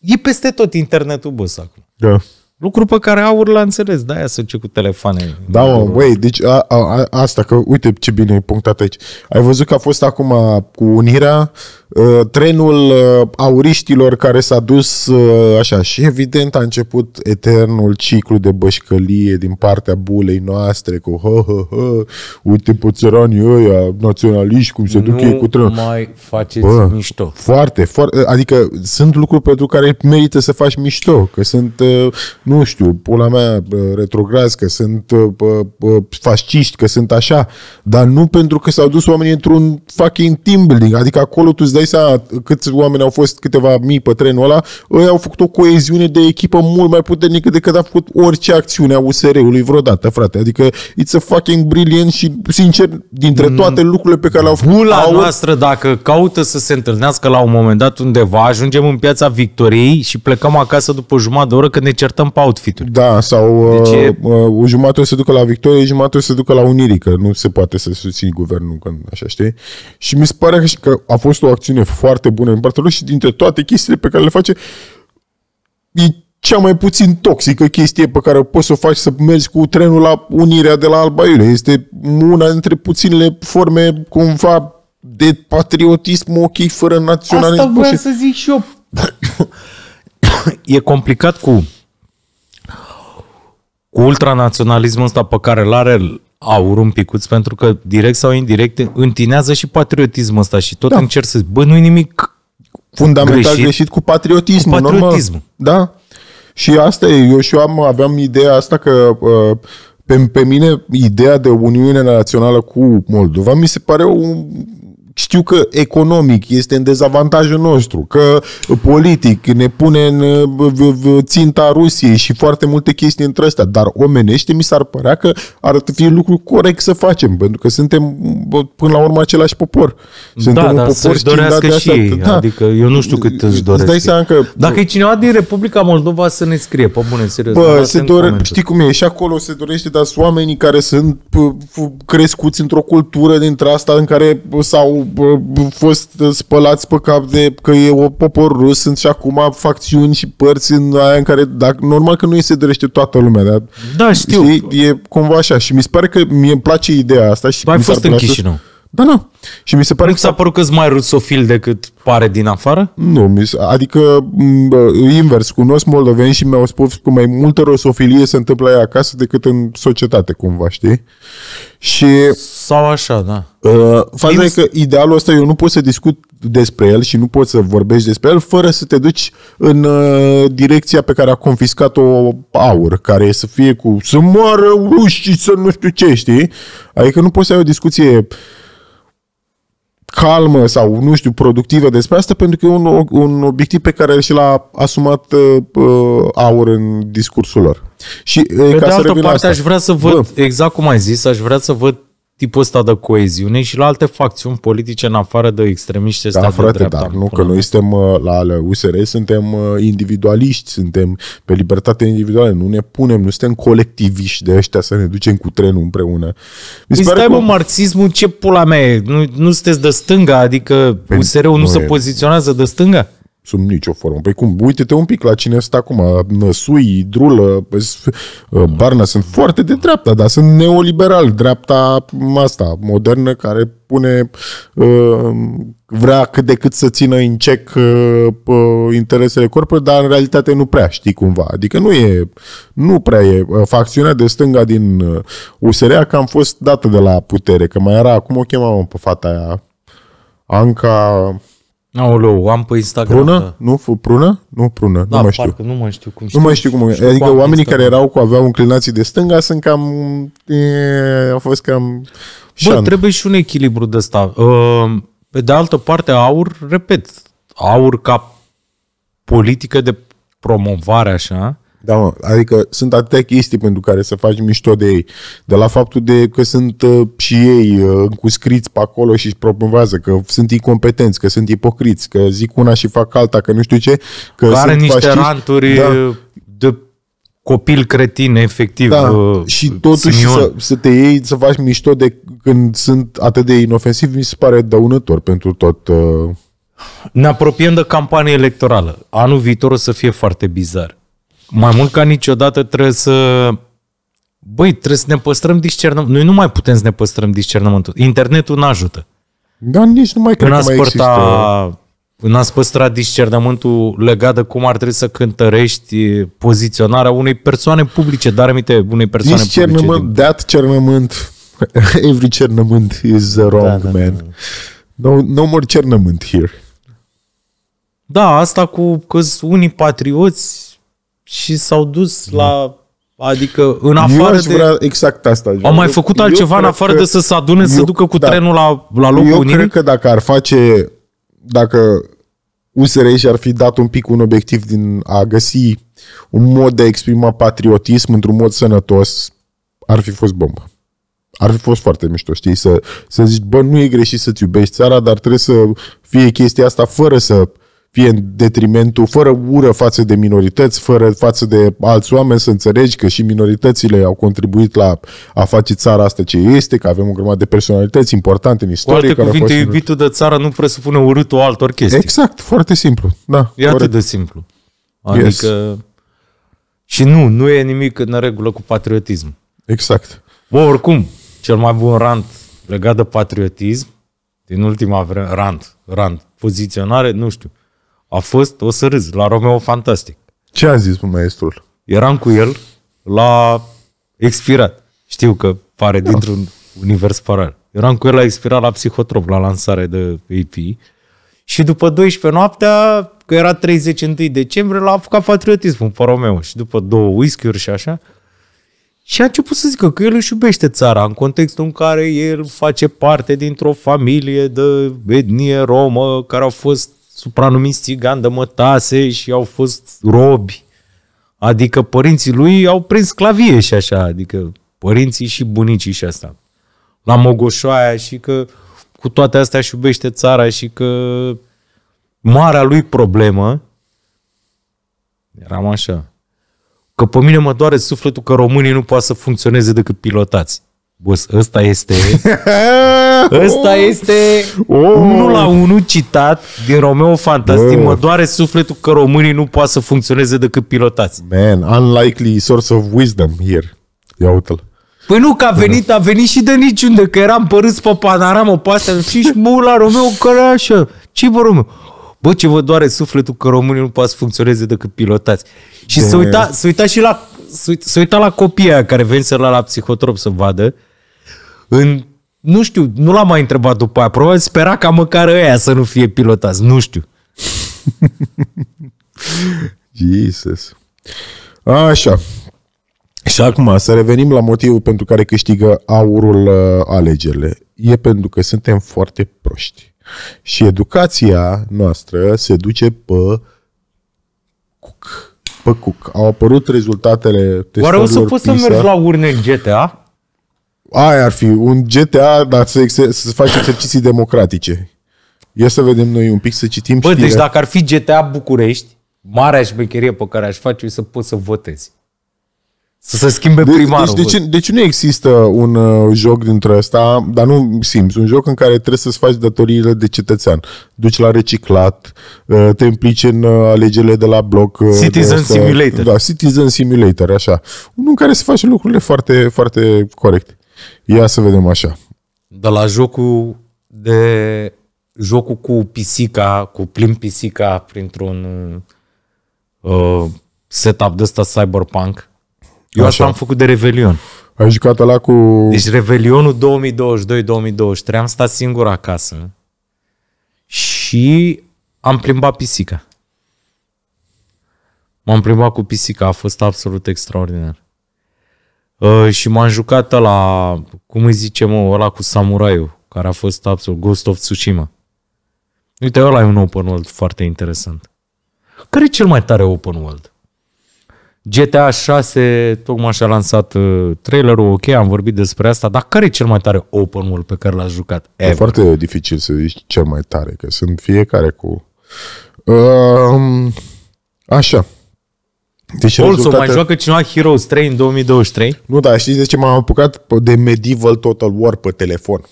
e peste tot internetul, bă, acum. Da. Lucru pe care aur l-a înțeles, de-aia să ce cu telefoane. Da, mă, băi, deci a, a, a, asta, că uite ce bine ai punctat aici. Ai văzut că a fost acum cu unirea uh, trenul uh, auriștilor care s-a dus uh, așa și evident a început eternul ciclu de bășcălie din partea bulei noastre cu hă, hă, hă, uite pe țăranii ăia naționaliști cum se duc ei cu trenul. Nu mai faceți Bă, mișto. Foarte, foarte, adică sunt lucruri pentru care merită să faci mișto, că sunt, uh, nu știu, pula mea uh, retrograzi, că sunt uh, uh, fasciști, că sunt așa, dar nu pentru că s-au dus oamenii într-un fucking team building, adică acolo tu îți dai seama câți oameni au fost, câteva mii pe trenul ăla, ei au făcut o coeziune de echipă mult mai puternică decât a făcut orice acțiune a USR-ului vreodată, frate, adică it's a fucking brilliant și, sincer, dintre toate lucrurile pe care le-au făcut, Bula au, noastră, dacă caută să se întâlnească la un moment dat undeva, ajungem în piața Victoriei și plecăm acasă după o jumătate de oră că ne certăm pe outfit-uri. Da, sau Deci deci e- uh, uh, o jumătate o să ducă la Victorie, jumătate o să ducă la Unirii, că nu se poate să susții guvernul, că așa știi? Și mi se pare că, că a fost o acțiune foarte bună în partea lor și dintre toate chestiile pe care le face, e cea mai puțin toxică chestie pe care poți să o faci să mergi cu trenul la Unirea de la Alba Iulia. Este una dintre puținele forme cumva de patriotism ok, fără naționalism. Asta vreau și- să zic și eu. e complicat cu cu ultranaționalismul ăsta pe care îl are aur un picuț, pentru că direct sau indirect întinează și patriotismul ăsta și tot da. Da. încerc să zic, bă, nu-i nimic fundamental greșit. greșit, greșit cu patriotismul. Cu patriotismul. Normal. Da. Și asta e, eu și eu am, aveam ideea asta că uh, pe, pe mine ideea de Uniune Națională cu Moldova mi se pare un știu că economic este în dezavantajul nostru, că politic ne pune în uh, v- v- ținta Rusiei și foarte multe chestii între astea, dar omenește mi s-ar părea că ar fi lucru corect să facem, pentru că suntem bă, până la urmă același popor. Suntem da, un dar popor să-și scindat dorească de și asta. ei. Da. Adică eu nu știu cât își doresc. Îți dai ei. seama că Dacă e cineva din Republica Moldova să ne scrie, pe bune, serios. Bă, dați se în dore, comentarii. știi cum e, și acolo se dorește, dar sunt oamenii care sunt p- f- crescuți într-o cultură dintre asta în care bă, s-au bă, bă, fost uh, spălați pe cap de că e o popor rus, sunt și acum facțiuni și părți în aia în care, dacă, normal că nu îi se dorește toată lumea, dar Da, știu. știi, e cumva așa și mi se pare că mie îmi place ideea asta și Tu ai mi s-ar fost în putea să- Chișinău. Da, da. Și mi se pare Nu ți s-a părut că sunt mai rusofil decât pare din afară? Nu, mi se- adică m, bă, invers, cunosc moldoveni și mi-au spus că mai multă rosofilie se întâmplă la ei acasă decât în societate, cumva, știi? Și Sau așa, da. uh, faza Ins- e că idealul ăsta eu nu pot să discut despre el și nu pot să vorbești despre el fără să te duci în uh, direcția pe care a confiscat-o aur, care e să fie cu să moară rușii, să nu știu ce, știi? Adică nu poți să ai o discuție calmă sau, nu știu, productivă despre asta, pentru că e un, un obiectiv pe care și l-a asumat uh, uh, aur în discursul lor. Și uh, Pe ca de să altă revin la parte, asta. aș vrea să văd, Bă, exact cum ai zis, aș vrea să văd tipul ăsta de coeziune și la alte facțiuni politice în afară de extremiști ăstea Da, de frate, dreapta. dar nu, că până noi suntem uh, la ale USR, suntem uh, individualiști, suntem pe libertate individuală, nu ne punem, nu suntem colectiviști de ăștia să ne ducem cu trenul împreună. Mi Păi se pare stai, că- mă, marxismul, ce pula mea e? Nu, nu sunteți de stânga? Adică Păi USR-ul nu nu se e. poziționează de stânga? Sub nicio formă. Păi cum, uite-te un pic la cine stă acum, Năsui, Drulă, Barna, sunt foarte de dreapta, dar sunt neoliberal, dreapta asta, modernă, care pune, uh, vrea cât de cât să țină în cec uh, uh, interesele corpului, dar în realitate nu prea, știi cumva. Adică nu e, nu prea e. Uh, Facțiunea de stânga din uh, USR a cam fost dată de la putere, că mai era, cum o chemam pe fata aia? Anca Aoleu, am pe Instagram. Prună? Da, Nu? Fu- Prună? Nu Prună, da nu mai știu. parcă nu mai știu cum Nu mai știu cum. Știu Adică că am oamenii Instagram. care erau cu aveau înclinații de stânga sunt cam e, au fost cam Bă, șan. trebuie și un echilibru de ăsta. Uh, Pe de altă parte, aur, repet, aur ca politică de promovare așa, Da, mă, adică sunt atâtea chestii pentru care să faci mișto de ei. De la faptul de că sunt uh, și ei uh, încuscriți pe acolo și își promovează, că sunt incompetenți, că sunt ipocriți, că zic una și fac alta, că nu știu ce. Că care sunt niște fasciști. ranturi Da. uh, de copil cretin, efectiv. Da, uh, și totuși Simion. să, să te iei, să faci mișto de când sunt atât de inofensivi, mi se pare dăunător pentru tot. Uh, Ne apropiem de campanie electorală. Anul viitor o să fie foarte bizar. Mai mult ca niciodată trebuie să... Băi, trebuie să ne păstrăm discernământul. Noi nu mai putem să ne păstrăm discernământul. Internetul nu ajută. Dar nici nu mai cred Când că ați, mai există... părta, când ați păstrat discernământul legat de cum ar trebui să cântărești poziționarea unei persoane publice, dar aminte unei persoane publice. Discernământ, that cernământ, every cernământ is uh, wrong, Da, da, man. No, no more cernământ here. Da, asta cu că unii patrioți și s-au dus la... Adică în Eu afară aș de... vrea exact asta. Au mai Eu- făcut eu altceva în cred afară că- de să se adune, să eu- ducă cu da. trenul la, la locul Eu unirii? cred că dacă ar face, dacă USR și-ar fi dat un pic un obiectiv din a găsi un mod de a exprima patriotism într-un mod sănătos, ar fi fost bombă. Ar fi fost foarte mișto, știi? Să, să zici, bă, nu e greșit să-ți iubești țara, dar trebuie să fie chestia asta fără să fie în detrimentul, fără ură față de minorități, fără față de alți oameni, să înțelegi că și minoritățile au contribuit la a face țara asta ce este, că avem o grămadă de personalități importante în Cu istorie. alte care au cuvinte, fost- iubitul de țară nu presupune urâtul altor chestii. Exact, foarte simplu. Da, E atât corect. de simplu. Adică... Și nu, nu e nimic în regulă cu patriotism. Exact. Bă, oricum, cel mai bun rant legat de patriotism din ultima vreme, rant, rant, poziționare, nu știu, a fost, o să râzi, la Romeo Fantastic. Ce a zis maestrul? Eram cu el la expirat. Știu că pare dintr-un univers paralel. Eram cu el la expirat la Psihotrop, la lansare de AP. Și după 12 noaptea, că era 31 decembrie, l-a apucat patriotismul pe Romeo. Și după două whisky-uri și așa. Și a început să zică că el își iubește țara în contextul în care el face parte dintr-o familie de etnie romă care au fost supranumiți țigani de mătase și au fost robi. Adică părinții lui au prins clavie și așa, adică părinții și bunicii și asta. La Mogoșoaia și că cu toate astea își iubește țara și că marea lui problemă eram așa. Că pe mine mă doare sufletul că românii nu poate să funcționeze decât pilotați. Bos, ăsta este ăsta este Oh! unul la unul citat din Romeo Fantastic. Bă. Mă doare sufletul că românii nu poate să funcționeze decât pilotați. Man, unlikely source of wisdom here. Ia uite-l. Păi nu, că a venit, a venit și de niciunde, că eram părâți pe panoramă, pe astea, și și mă uit la Romeo, care e așa. Ce vă Romeo? Bă, ce vă doare sufletul că românii nu poate să funcționeze decât pilotați. Și se uita, se uita și la, se uita, se uita la copiii aia care veniseră la, la psihotrop să vadă. În, nu știu, nu l-am mai întrebat după aia. Probabil spera ca măcar ăia să nu fie pilotați. Nu știu. Jesus. Așa. Și acum să revenim la motivul pentru care câștigă aurul uh, alegerile. E pentru că suntem foarte proști. Și educația noastră se duce pe cuc. Pe cuc. Au apărut rezultatele Oare o să testărilor poți să PISA. mergi la urne în GTA? Aia ar fi un GTA, dar să, ex- să faci exerciții democratice. Ia să vedem noi un pic, să citim Bă, știrea. deci dacă ar fi GTA București, marea șmecherie pe care aș face e să poți să votezi. Să se schimbe De, primarul. deci, de, ce, de ce nu există un uh, joc dintre ăsta, dar nu simți, un joc în care trebuie să-ți faci datoriile de cetățean. Duci la reciclat, uh, te implici în uh, alegerile de la bloc. uh, Citizen de asta. Simulator. Da, Citizen Simulator, așa. Unul în care se face lucrurile foarte, foarte corect. Ia să vedem așa. De la jocul de jocul cu pisica, cu plim pisica printr-un uh, setup de ăsta cyberpunk. Eu Așa. asta am făcut de Revelion. Ai jucat la cu... Deci Revelionul 2022-2023 am stat singur acasă și am plimbat pisica. M-am plimbat cu pisica, a fost absolut extraordinar. Uh, și m-am jucat la, cum îi zice mă, ăla cu samuraiul, care a fost absolut Ghost of Tsushima. Uite, ăla e un open world foarte interesant. Care e cel mai tare open world? GTA 6 tocmai și-a lansat uh, trailerul, ok, am vorbit despre asta, dar care e cel mai tare open world pe care l-ați jucat? E Ever? foarte dificil să zici cel mai tare, că sunt fiecare cu... Um, așa. Deci Also, mai rezultate- joacă cineva Heroes 3 în 2023? Nu, dar știți de ce m-am apucat de Medieval Total War pe telefon?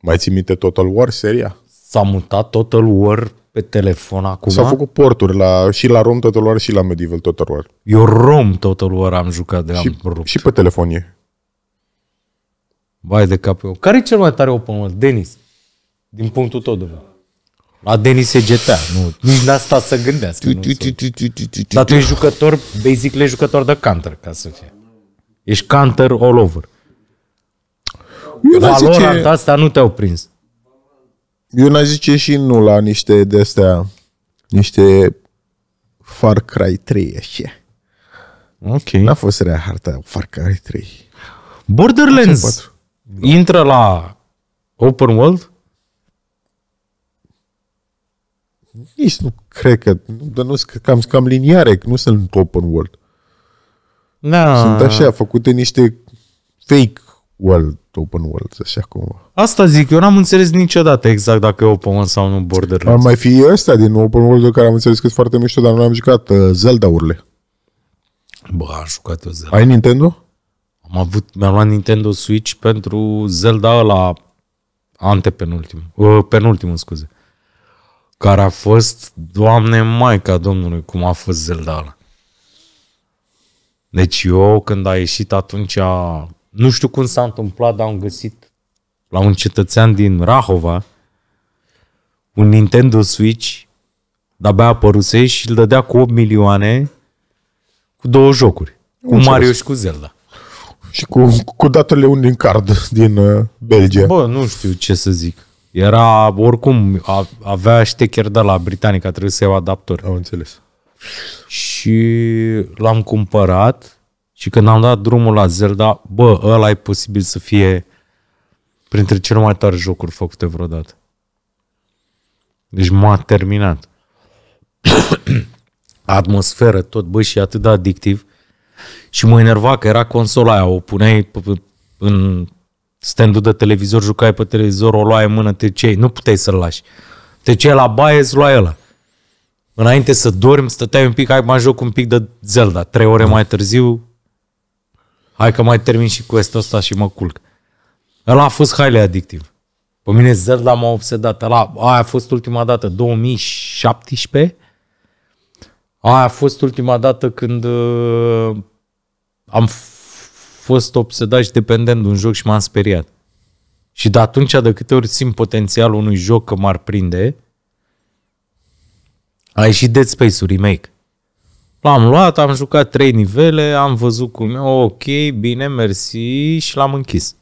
Mai ții minte Total War, seria? S-a mutat Total War pe telefon acum. S-au făcut porturi la, și la Rome Total War și la Medieval Total War. Eu Rom Total War am jucat de Și, am rupt. și pe telefonie. Vai de capul meu. Care e cel mai tare open world? Denis. Din punctul tău de vedere. La Denis e GTA. Nu, nici n-a stat să gândească. Nu să... Dar tu ești jucător, basically ești jucător de counter, ca să fie. Ești counter all over. Eu n-aș Valorant zice, astea nu te-au prins. Eu n-aș zice și nu la niște de astea, niște Far Cry 3, așa. Ok. N-a fost rea harta Far Cry 3. Borderlands patru. intră la open world? Nici nu cred că, nu, dar nu sunt cam, cam liniare, că nu sunt open world. Da. Sunt așa, făcute niște fake world, open world, așa cumva. Asta zic, eu n-am înțeles niciodată exact dacă e open world sau nu Ar Borderlands. mai fi ăsta din open world de care am înțeles că sunt foarte mișto, dar nu am jucat uh, Zelda-urile. Bă, am jucat eu Zelda. Ai Nintendo? Am avut, mi-am luat Nintendo Switch pentru Zelda ăla antepenultim, uh, penultimul, scuze. Care a fost, Doamne Maica Domnului, cum a fost Zelda ăla. Deci eu, când a ieșit atunci, a, nu știu cum s-a întâmplat, dar am găsit la un cetățean din Rahova un Nintendo Switch, de-abia apăruse și îl dădea cu 8 milioane cu două jocuri. Cu Înțeles. Mario și cu Zelda. Și cu, cu datele un din card din uh, Belgia. Bă, nu știu ce să zic. Era, oricum, a, avea ștecher de la Britanica, trebuie să iau adaptor. Am înțeles. Și l-am cumpărat și când am dat drumul la Zelda, bă, ăla e posibil să fie printre cele mai tare jocuri făcute vreodată. Deci m-a terminat. Atmosferă, tot, bă, și atât de adictiv. Și mă enerva că era consola aia, o puneai p- p- în standul de televizor, jucai pe televizor, o luai în mână, te cei, nu puteai să-l lași. Te cei la baie, îți luai ăla. Înainte să dormi, stăteai un pic, hai mai joc un pic de Zelda. Trei ore mai târziu, hai că mai termin și quest ăsta și mă culc. Ăla a fost highly adictiv. Pe mine Zelda m-a obsedat. Ăla, aia a fost ultima dată, 2017. Aia a fost ultima dată când uh, am f- fost obsedat și dependent de un joc și m-am speriat. Și de atunci, de câte ori simt potențialul unui joc că m-ar prinde, a ieșit Dead Space-ul remake. L-am luat, am jucat trei nivele, am văzut cum e, ok, bine, mersi și l-am închis.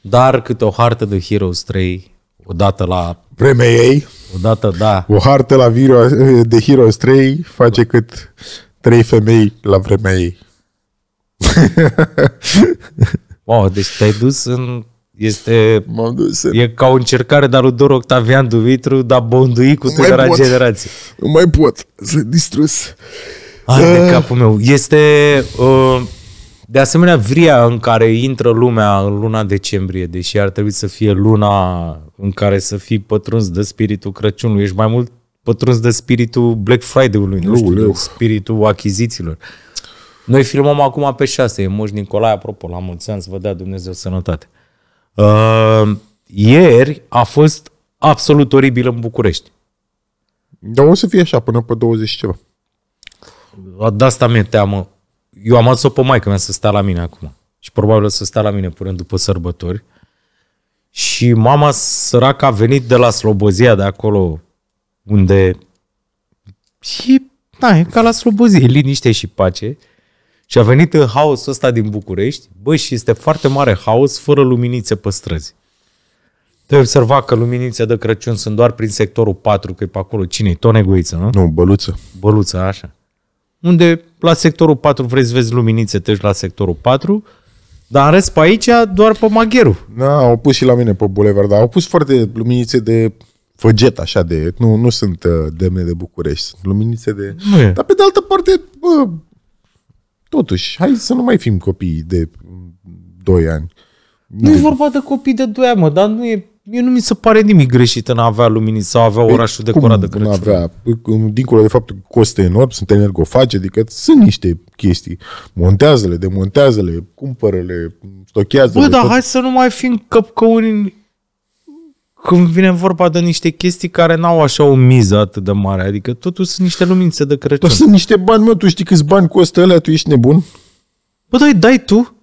Dar câte o hartă de Heroes 3, odată la... Vremea ei, Odată, da. o hartă la Viro, de Heroes 3 face cât trei femei la vremea ei. Wow, deci te-ai dus în... Este... M-am dus în... E ca o încercare de lui Dor Octavian Dumitru, dar bondui cu mai tânăra pot. generație. Nu mai pot, sunt distrus. Hai de capul meu. Este uh, de asemenea vria în care intră lumea în luna decembrie, deși ar trebui să fie luna în care să fii pătruns de spiritul Crăciunului. Ești mai mult pătruns de spiritul Black Friday-ului, nu știu, Aoleu. de spiritul achizițiilor. Noi filmăm acum pe 6, e Moș Nicolae, apropo, la mulți ani, să vă dea Dumnezeu sănătate. Uh, ieri a fost absolut oribil în București. Dar o să fie așa până pe 20 și ceva. De asta mi-e teamă. Eu am adus-o pe maică mea să stea la mine acum. Și probabil o să stea la mine până după sărbători. Și mama săracă a venit de la Slobozia de acolo unde și da, e ca la Slobozie, liniște și pace. Și a venit în haosul ăsta din București, bă, și este foarte mare haos fără luminițe pe străzi. Te observa că luminițe de Crăciun sunt doar prin sectorul 4, că e pe acolo. Cine-i? Tonegoiță, nu? Nu, băluță. băluța așa. Unde la sectorul 4 vreți să vezi luminițe, treci la sectorul 4, dar în rest pe aici doar pe magherul. Da, au pus și la mine pe bulevard, dar au pus foarte luminițe de făget, așa, de, nu, nu sunt uh, demne de București, sunt luminițe de... Nu e. Dar pe de altă parte, bă, totuși, hai să nu mai fim copii de 2 ani. Nu e vorba de copii de 2 ani, mă, dar nu e, mie nu mi se pare nimic greșit în a avea luminițe sau a avea orașul decorat de Păi, Cum Crăciun. nu avea, Păi, dincolo de faptul că costă enorm, sunt energofage, adică sunt niște chestii. Montează-le, demontează-le, cumpără-le, stochează-le. Bă, dar tot. hai să nu mai fim căpcăuni când vine vorba de niște chestii care n-au așa o miză atât de mare. Adică totul sunt niște lumințe de Crăciun. Dar sunt niște bani, mă, tu știi câți bani costă alea, tu ești nebun? Bă, dai, dai tu?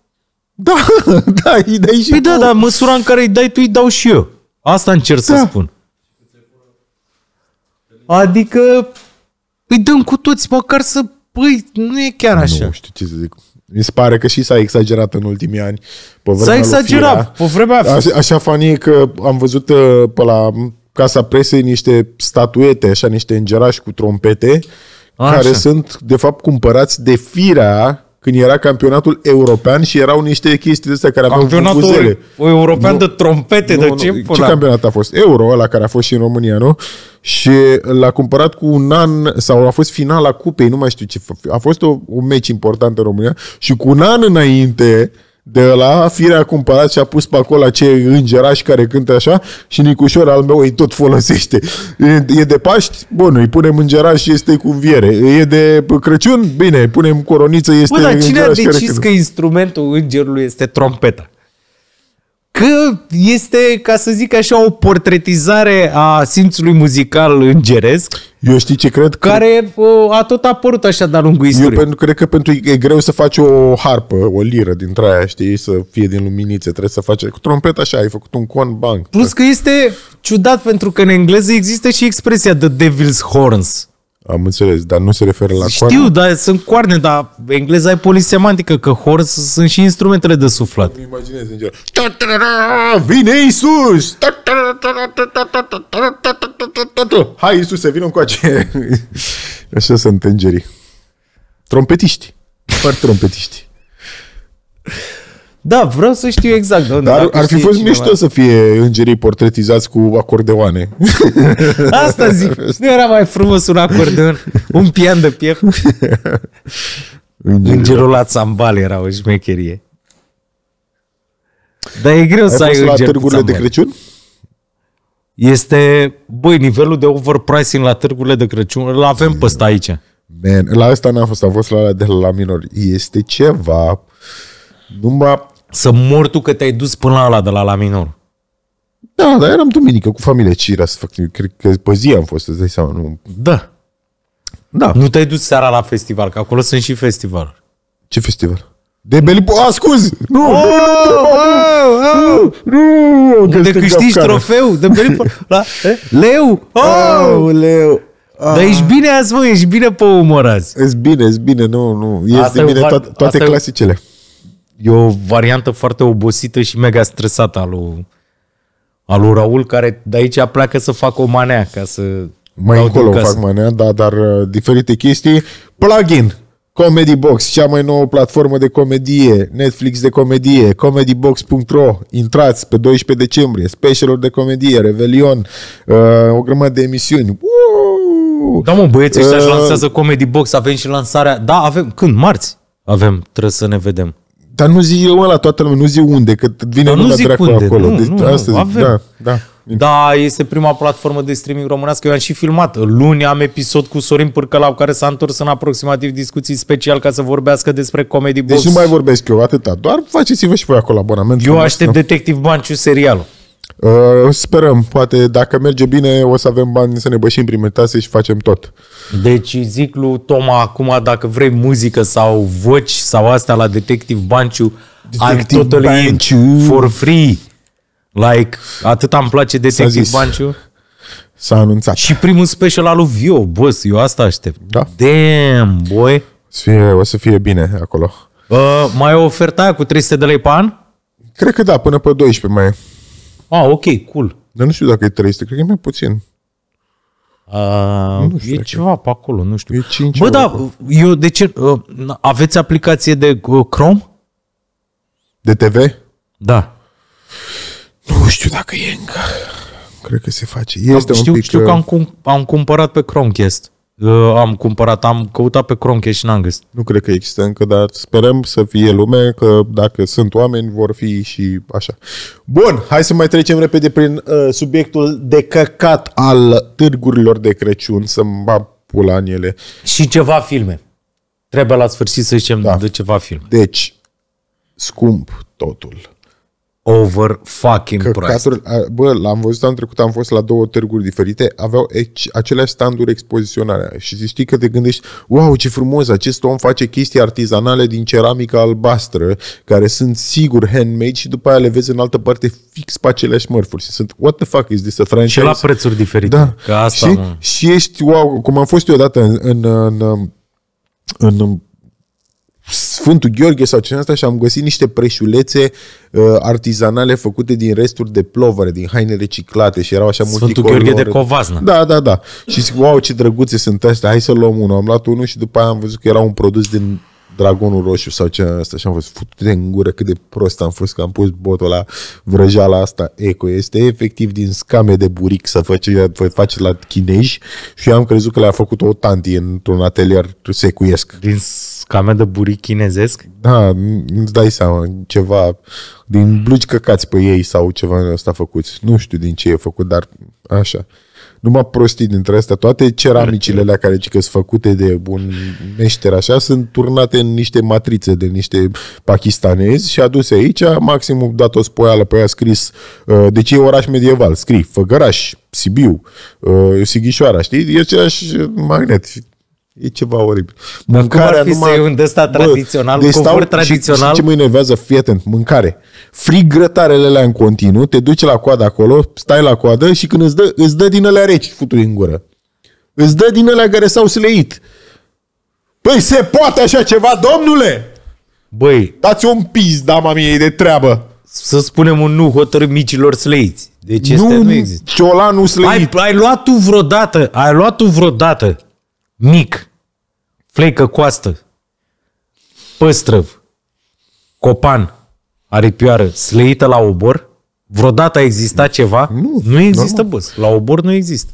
Da, da, îi dai și Păi tu. da, dar măsura în care îi dai tu, îi dau și eu. Asta încerc să Da. spun. Adică îi dăm cu toți, măcar să... Păi, nu e chiar așa. Nu știu ce să zic. Mi se pare că și s-a exagerat în ultimii ani. Pe vremea S-a lui exagerat. Pe vremea... Firea. Așa, așa fanie că am văzut uh, pe la Casa Presei niște statuete, așa niște îngerași cu trompete, Așa. care sunt de fapt cumpărați de Firea când era campionatul european și erau niște chestii de astea care aveau Campionatul vuvuzele. european Nu. de trompete, de ce ce pula? campionat a fost? Euro, ăla care a fost și în România, nu? Și l-a cumpărat cu un an, sau a fost finala cupei, nu mai știu ce. A fost o, un meci important în România și cu un an înainte de la Firea a cumpărat și a pus pe acolo acei îngerași care cântă așa și Nicușor al meu îi tot folosește. E, e de Paști? Bun, îi punem îngeraș și este cu înviere. E de Crăciun? Bine, punem coroniță, este Bă, dar cine a îngeraș care decis cântă. că instrumentul îngerului este trompeta? Că este, ca să zic așa, o portretizare a simțului muzical îngeresc, Eu știi ce cred? Că care uh, a tot apărut așa de-a lungul Eu istoriei. pentru, cred că pentru e greu să faci o harpă, o liră dintre aia, știi, să fie din luminițe, trebuie să faci cu trompeta așa, ai făcut un con bang. Plus că este ciudat pentru că în engleză există și expresia the devil's horns. Am înțeles, dar nu se referă la Știu, coarne? dar sunt coarne, dar engleza e polisemantică, că horns sunt și instrumentele de suflat. Îmi imaginez în general. Vine Iisus! Hai Iisuse, vină încoace! Așa sunt îngerii. Trompetiști. Foarte trompetiști. Da, vreau să știu exact de unde. Dar dacă ar fi știe fost cineva. mișto să fie îngerii portretizați cu acordeoane. Asta zic. Nu era mai frumos un acordeon, un pian de piept. Îngerii. Îngerul la țambal era o șmecherie. Dar e greu Ai să ai fost la înger cu târgurile de țambal. Crăciun? Este, băi, nivelul de overpricing la târgurile de Crăciun, îl avem pe ăsta aici. Man, la asta n-am fost, am fost la, de la minor. Este ceva, numai... Să mor tu că te-ai dus până la ăla de la la minor. Da, dar eram duminică cu familie Cira să fac, cred că pe zi am fost, îți dai seama, nu... Da. Da. Nu te-ai dus seara la festival, că acolo sunt și festivaluri. Ce festival? De Belipo, a, scuzi! Nu, Oh, nu, nu, nu, nu, că De este câștigi capcană. trofeu, de Belipo, la eh? leu. Oh! Aoleu. Dar ești bine azi, mă, ești bine pe umor azi. Ești bine, ești bine, nu, nu. Asta Este e o bine var- toate, toate asta e o- clasicele. E o variantă foarte obosită și mega stresată a lui, a lui Raul, care de aici pleacă să facă o manea ca să Mai dau încolo din casă. fac manea, da, dar uh, diferite chestii. Plugin, Comedy Box, cea mai nouă platformă de comedie, Netflix de comedie, comedybox.ro, intrați pe 12 decembrie, specialuri de comedie, Revelion, uh, o grămadă de emisiuni. Uuu! Da, mă, băieții ăștia își Uh, lansează Comedy Box, avem și lansarea... Da, avem... Când? Marți? Avem, trebuie să ne vedem. Dar nu zi eu la toată lumea, nu zi unde, că vine Dar nu lumea zic dracu unde, acolo. nu, deci, nu, asta zic, avem. da, da. Da, este prima platformă de streaming românească. Eu am și filmat. Luni am episod cu Sorin Pârcălau, care s-a întors în aproximativ discuții special ca să vorbească despre Comedy Box. Deci nu mai vorbesc eu atâta, doar faceți-vă și voi acolo abonament. Eu frumos, aștept Detective Banciu serialul. Uh, sperăm, poate dacă merge bine o să avem bani să ne bășim prin metase și facem tot. Deci zic lui Toma acum, dacă vrei muzică sau voci sau astea la Detective Banciu, Detective I'm totally in Banciu. for free. Like, atât îmi place Detective zis. Banciu. S-a anunțat. Și primul special al lui Vio, boss, eu asta aștept. Da. Damn, boy. Să fie, o să fie bine acolo. Uh, mai e o ofertă aia cu 300 de lei pe an? Cred că da, până pe 12 mai e. Ah, ok, cool. Dar nu știu dacă e 300, cred că e mai puțin. Uh, știu e dacă- ceva pe acolo, nu știu. E 5 Bă, euro da, acolo. eu de ce... Uh, aveți aplicație de uh, Chrome? De TV? Da. Nu știu dacă e încă. Cred că se face. Este știu, un pic... știu că uh, am, cum, am cumpărat pe Chromecast. Uh, am cumpărat, am căutat pe Chromecast și n-am găsit. Nu cred că există încă, dar sperăm să fie lume, că dacă sunt oameni, vor fi și așa. Bun, hai să mai trecem repede prin uh, subiectul de căcat al târgurilor de Crăciun, să-mi bag pula în ele. Și ceva filme. Trebuie la sfârșit să zicem Da. de ceva film. Deci, scump totul. Over fucking priced. Căcaturi, a- bă, l-am văzut anul trecut, am fost la două târguri diferite, aveau eci- aceleași standuri expoziționare. Și știi că te gândești, wow, ce frumos, acest om face chestii artizanale din ceramică albastră, care sunt sigur handmade și după aia le vezi în altă parte fix pe aceleași mărfuri. Și sunt, what the fuck is this, a franchise? Și la prețuri diferite. Da. Că asta, și, mă. și ești, wow, cum am fost eu odată în, în, în, în, în Sfântul Gheorghe sau cine asta și am găsit niște preșulețe uh, artizanale făcute din resturi de plovăre, din haine reciclate și erau așa Sfântul multicolore. Gheorghe de Covaznă. Da, da, da. Și zic, wow, ce drăguțe sunt astea, hai să luăm unul. Am luat unul și după aia am văzut că era un produs din Dragonul Roșu sau ce asta și am fost fute în gură cât de prost am fost că am pus botul la vrăjeala asta eco. Este efectiv din scame de buric să face, face la chinezi și eu am crezut că le-a făcut o tanti într-un atelier secuiesc. Din scame de buric chinezesc. Da, îți dai seama, ceva din blugi căcați pe ei sau ceva în ăsta făcuți. Nu știu din ce e făcut, dar așa. Numai prostii dintre astea, toate ceramicile alea care zic că sunt făcute de un meșter așa, sunt turnate în niște matrițe de niște pakistanezi și aduse aici, maximum dat o spoială pe ea scris, uh, de ce e oraș medieval, scrii Făgăraș, Sibiu, uh, Sighișoara, știi? E același magnet. E ceva oribil. Dar cum ar fi să iei un de ăsta tradițional, deci covor stau- tradițional? Și, și ce mă enervează? Fii atent, mâncare. Frig grătarele alea în continuu, te duci la coadă acolo, stai la coadă și când îți dă, îți dă din alea reci, futuri în gură. Îți dă din alea care s-au sleit. Păi se poate așa ceva, domnule? Băi, Dați un pis, dama mie, de treabă. să spunem un nu hotărât micilor slăiți. Deci este, nu, nu există. ciolanul sleit. Ai, ai luat tu vreodată, ai luat tu vreodată mic, fleică coastă, păstrăv, copan, aripioară, slăită la obor? Vreodată a existat ceva? Nu, nu există, băs. La obor nu există.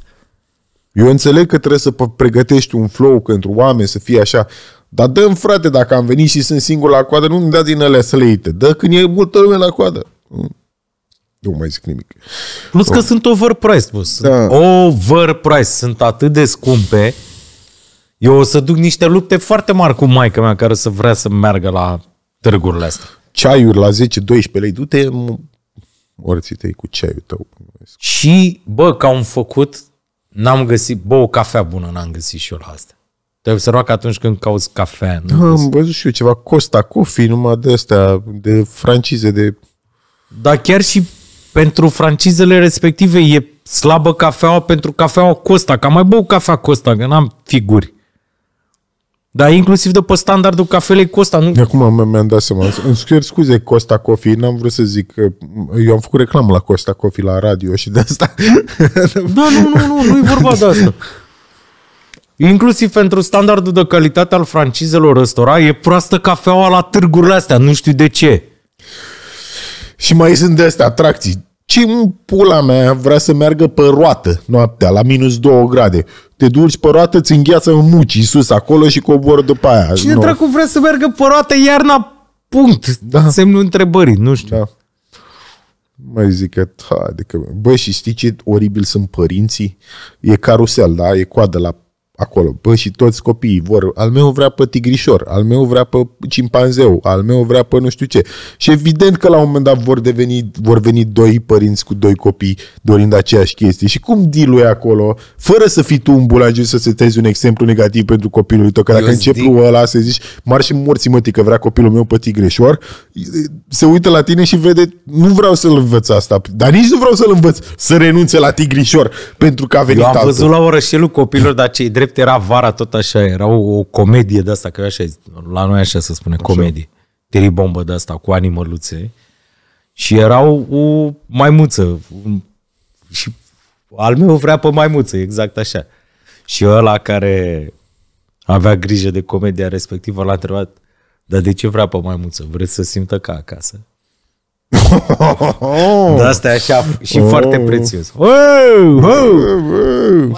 Eu înțeleg că trebuie să p- pregătești un flow pentru oameni să fie așa, dar dă frate, dacă am venit și sunt singur la coadă, nu-mi da din alea slăite. Dă când e multă lume la coadă. Nu mai zic nimic. Plus că sunt overpriced, bă. Sunt Da. overpriced. Sunt atât de scumpe. Eu o să duc niște lupte foarte mari cu maica mea care o să vrea să meargă la târgurile astea. Ceaiuri la 10-12 lei, du-te m- morții tăi cu ceaiul tău. Și, bă, ca un făcut, n-am găsit, bă, o cafea bună n-am găsit și eu la asta. Te-ai observat că atunci când cauți cafea, nu Am văzut și eu ceva Costa Coffee, numai de astea, de francize, de... Dar chiar și pentru francizele respective e slabă cafeaua pentru cafeaua Costa, că am mai băut cafea Costa, că n-am figuri. Dar inclusiv de pe standardul cafelei Costa, nu? Acum mi- mi-am dat seama. Îmi cer scuze Costa Coffee, n-am vrut să zic că eu am făcut reclamă la Costa Coffee la radio și de asta. Da, nu, nu, nu, nu e vorba de asta. Inclusiv pentru standardul de calitate al francizelor ăstora, e proastă cafeaua la târgurile astea, nu știu de ce. Și mai sunt de astea atracții. Ce în pula mea vrea să meargă pe roată noaptea, la minus 2 grade? Te duci pe roată, îți îngheață în muci sus acolo și cobor după aia. Cine Nu. dracu vrea să meargă pe roată iarna? Punct. Da. Semnul întrebării, nu știu. Da. Mai zic că, adică, bă, și știi ce oribil sunt părinții? E carusel, da? E coadă la acolo. Bă, și toți copiii vor, al meu vrea pe tigrișor, al meu vrea pe cimpanzeu, al meu vrea pe nu știu ce. Și evident că la un moment dat vor, deveni, vor veni doi părinți cu doi copii dorind aceeași chestie. Și cum deal e acolo, fără să fii tu un bulangiu să setezi un exemplu negativ pentru copilul tău, că dacă Eu începi zic- cu ăla să zici, marși și morții mătii că vrea copilul meu pe tigrișor, se uită la tine și vede, nu vreau să-l învăț asta, dar nici nu vreau să-l învăț să renunțe la tigrișor pentru că a venit Eu am altul. văzut la orășelul copilor, dar cei drept era vara tot așa, era o, o comedie de asta, că așa, la noi așa se spune, comedie. Tiribombă de asta, cu animăluțe. Și erau o maimuță. Un, și al meu vrea pe maimuță, exact așa. Și ăla care avea grijă de comedia respectivă l-a întrebat, dar de ce vrea pe maimuță? Vreți să simtă ca acasă? Oh, De asta e așa și foarte prețios. Wow, wow.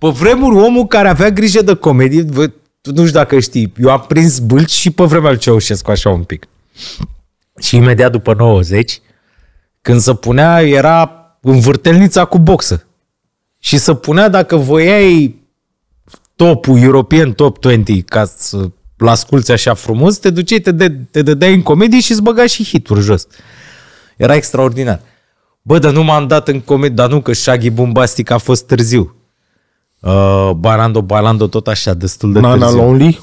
Pe vremuri, omul care avea grijă de comedie, vă, tu nu știu dacă știi, eu am prins bâlci și pe vremea lui Ceaușescu așa un pic. Și imediat după 90, când se punea, era în vârtelnița cu boxă. Și se punea dacă voiai topul European Top 20 ca să-l asculți așa frumos, te duceai, te, de, te dădeai în comedie și îți băga și hituri jos. Era extraordinar. Bă, dar nu m-am dat în comedie, dar nu, că Shaggy Bombastic a fost târziu. Uh, Barando, Balando, tot așa, destul de Nana târziu. Lonely?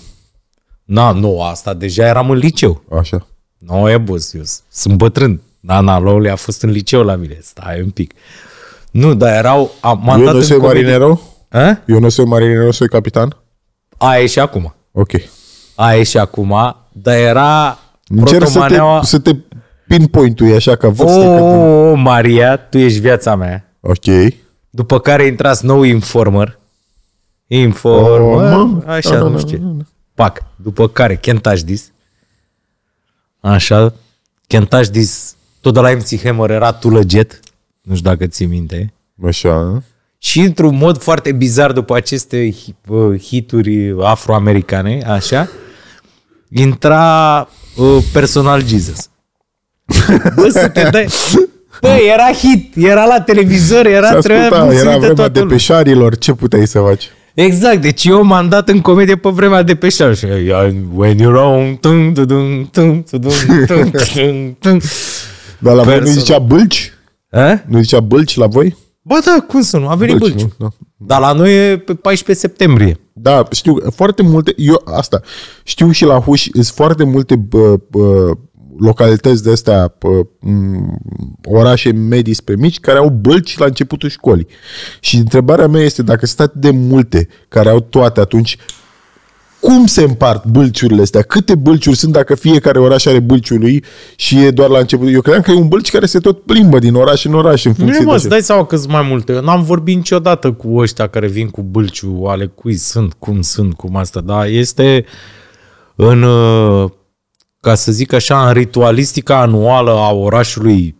Na, nu, asta deja eram în liceu. Așa. Nu e bus, eu s- sunt bătrân. Nana Lowley a fost în liceu la mine. Stai un pic. Nu, dar erau... am- M-am Eu dat nu în sunt comedie- marinero? A? Eu nu sunt marinero, sunt capitan? Aia e și acum. Ok. Aia e și acum, dar era Încerc să te, protomaneaua... să te pinpoint-ui așa ca vârstă. că- O, Maria, tu ești viața mea. Ok. După care intrați nou Informer. Informer, Oh, mă. așa, Da, da, nu da, știu. da, da. Pac. După care Kentash Dis. Așa. Kentash Dis. Tot de la MC Hammer era Tulăget. Nu știu dacă ții minte. Așa. Și într-un mod foarte bizar după aceste hi- uh, hituri afroamericane, așa, intra uh, personal Jesus. Bă, să te dai... Bă, era hit, era la televizor, era Se trebuia asculta, să era uite vremea toată de lumea. peșarilor, ce puteai să faci? Exact, deci eu m-am dat în comedie pe vremea de pe șar. Și eu, When you're on, tung, tung, tung, tung, tung, tung, tung, tung. Dar la voi nu Personal. zicea bâlci? A? Nu zicea bâlci la voi? Ba da, cum să nu, a venit Bâlci, Bâlciu. nu? Da. Dar la noi e pe 14 septembrie. Da, știu, foarte multe, eu asta, știu și la Huș, sunt foarte multe bă, bă, localități de astea, bă, m, orașe medii spre mici, care au bălci la începutul școlii. Și întrebarea mea este, dacă sunt atât de multe care au toate, atunci cum se împart bâlciurile astea? Câte bâlciuri sunt dacă fiecare oraș are bâlciul lui și e doar la început? Eu credeam că e un bâlci care se tot plimbă din oraș în oraș în Nu funcție mă, de îți ce. dai seama că sunt mai multe. Eu n-am vorbit niciodată cu ăștia care vin cu bâlciu, ale cui sunt, cum sunt, cum asta, dar este în, uh, ca să zic așa, în ritualistica anuală a orașului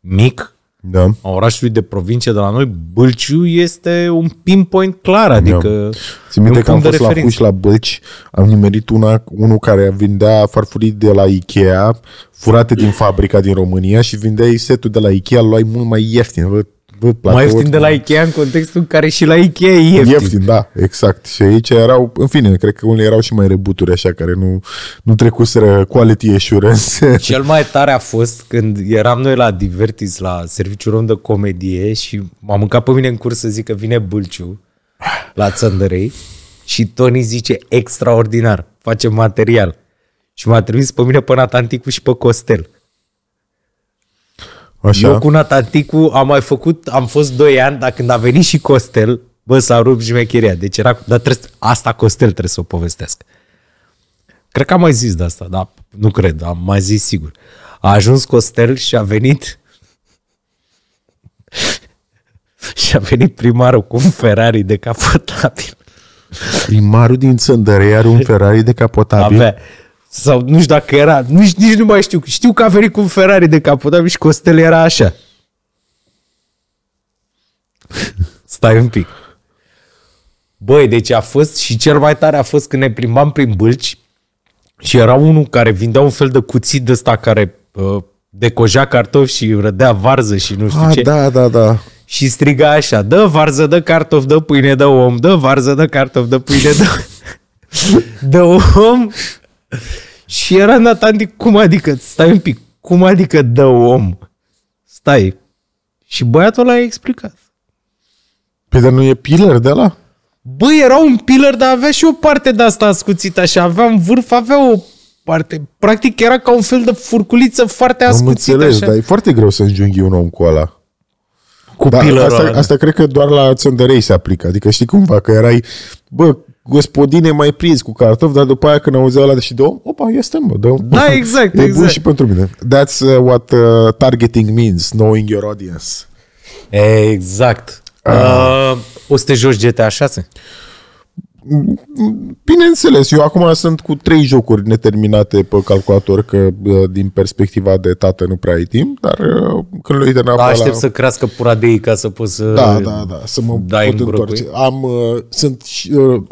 mic, Da. a orașului de provincie de la noi, Bâlciu este un pinpoint clar, adică Țin minte e un că am punct de fost la referință. Huș, la Bălci, am nimerit una, unul care vindea farfurii de la Ikea, furate din fabrica din România și vindeai setul de la Ikea, îl luai mult mai ieftin. Vă, vă mai ieftin de la Ikea în contextul în care și la Ikea e ieftin. Ieftin, da, exact. Și aici erau, în fine, cred că unele erau și mai rebuturi așa, care nu, nu trecuseră quality assurance. Cel mai tare a fost când eram noi la Divertis, la serviciul rom de comedie și m-a mâncat pe mine în curs să zic că vine Bâlciu la Țăndărei și Tony zice extraordinar, face material. Și m-a trimis pe mine pe Natanticu și pe Costel. Așa. Eu cu Natanticu am mai făcut, am fost 2 ani, dar când a venit și Costel, bă, s-a rupt șmecheria. Deci era, dar trebuie, asta Costel trebuie să o povestească. Cred că am mai zis de asta, dar nu cred, am mai zis sigur. A ajuns Costel și a venit și a venit primarul cu un Ferrari decapotabil. Primarul din Țăndărei are un Ferrari decapotabil. Avea. Sau nu știu dacă era, nici, nici nu mai știu. Știu că a venit cu un Ferrari decapotabil și Costel era așa. Stai un pic. Băi, deci a fost și cel mai tare a fost când ne plimbam prin bâlci și era unul care vindea un fel de cuțit de ăsta care uh, decoja cartofi și rădea varză și nu știu Ah, ce. da, da, da. Și striga așa, dă varză, dă cartof, dă pâine, dă om, dă varză, dă cartof, dă pâine, dă, dă om. Și era Nathan, cum adică, stai un pic, cum adică dă om? Stai. Și băiatul ăla a explicat. Păi dar nu e pillar de la? Băi, era un pillar, dar avea și o parte de asta ascuțită așa, avea un vârf, avea o parte. Practic era ca un fel de furculiță foarte Am ascuțită înțeles, așa. dar e foarte greu să înjunghi un om cu ăla. Cu Da, pillarul asta, ăla. asta cred că doar la țăndărei se aplică. Adică știi cumva că erai, bă, gospodine mai prins cu cartofi, dar după aia când auzeau ăla și de om, opa, este mă, dă Da, exact, E bun exact. și pentru mine. That's uh, what uh, targeting means, knowing your audience. Exact. Uh, o să te joci GTA 6? Bineînțeles, eu acum sunt cu trei jocuri neterminate pe calculator, că uh, din perspectiva de tată nu prea ai timp, dar uh, când le uit Da, înapoi aștept la... să crească pura de ei ca să poți să... Da, da, da, să mă dai pot în grup, întoarce. Am, uh, sunt și, uh,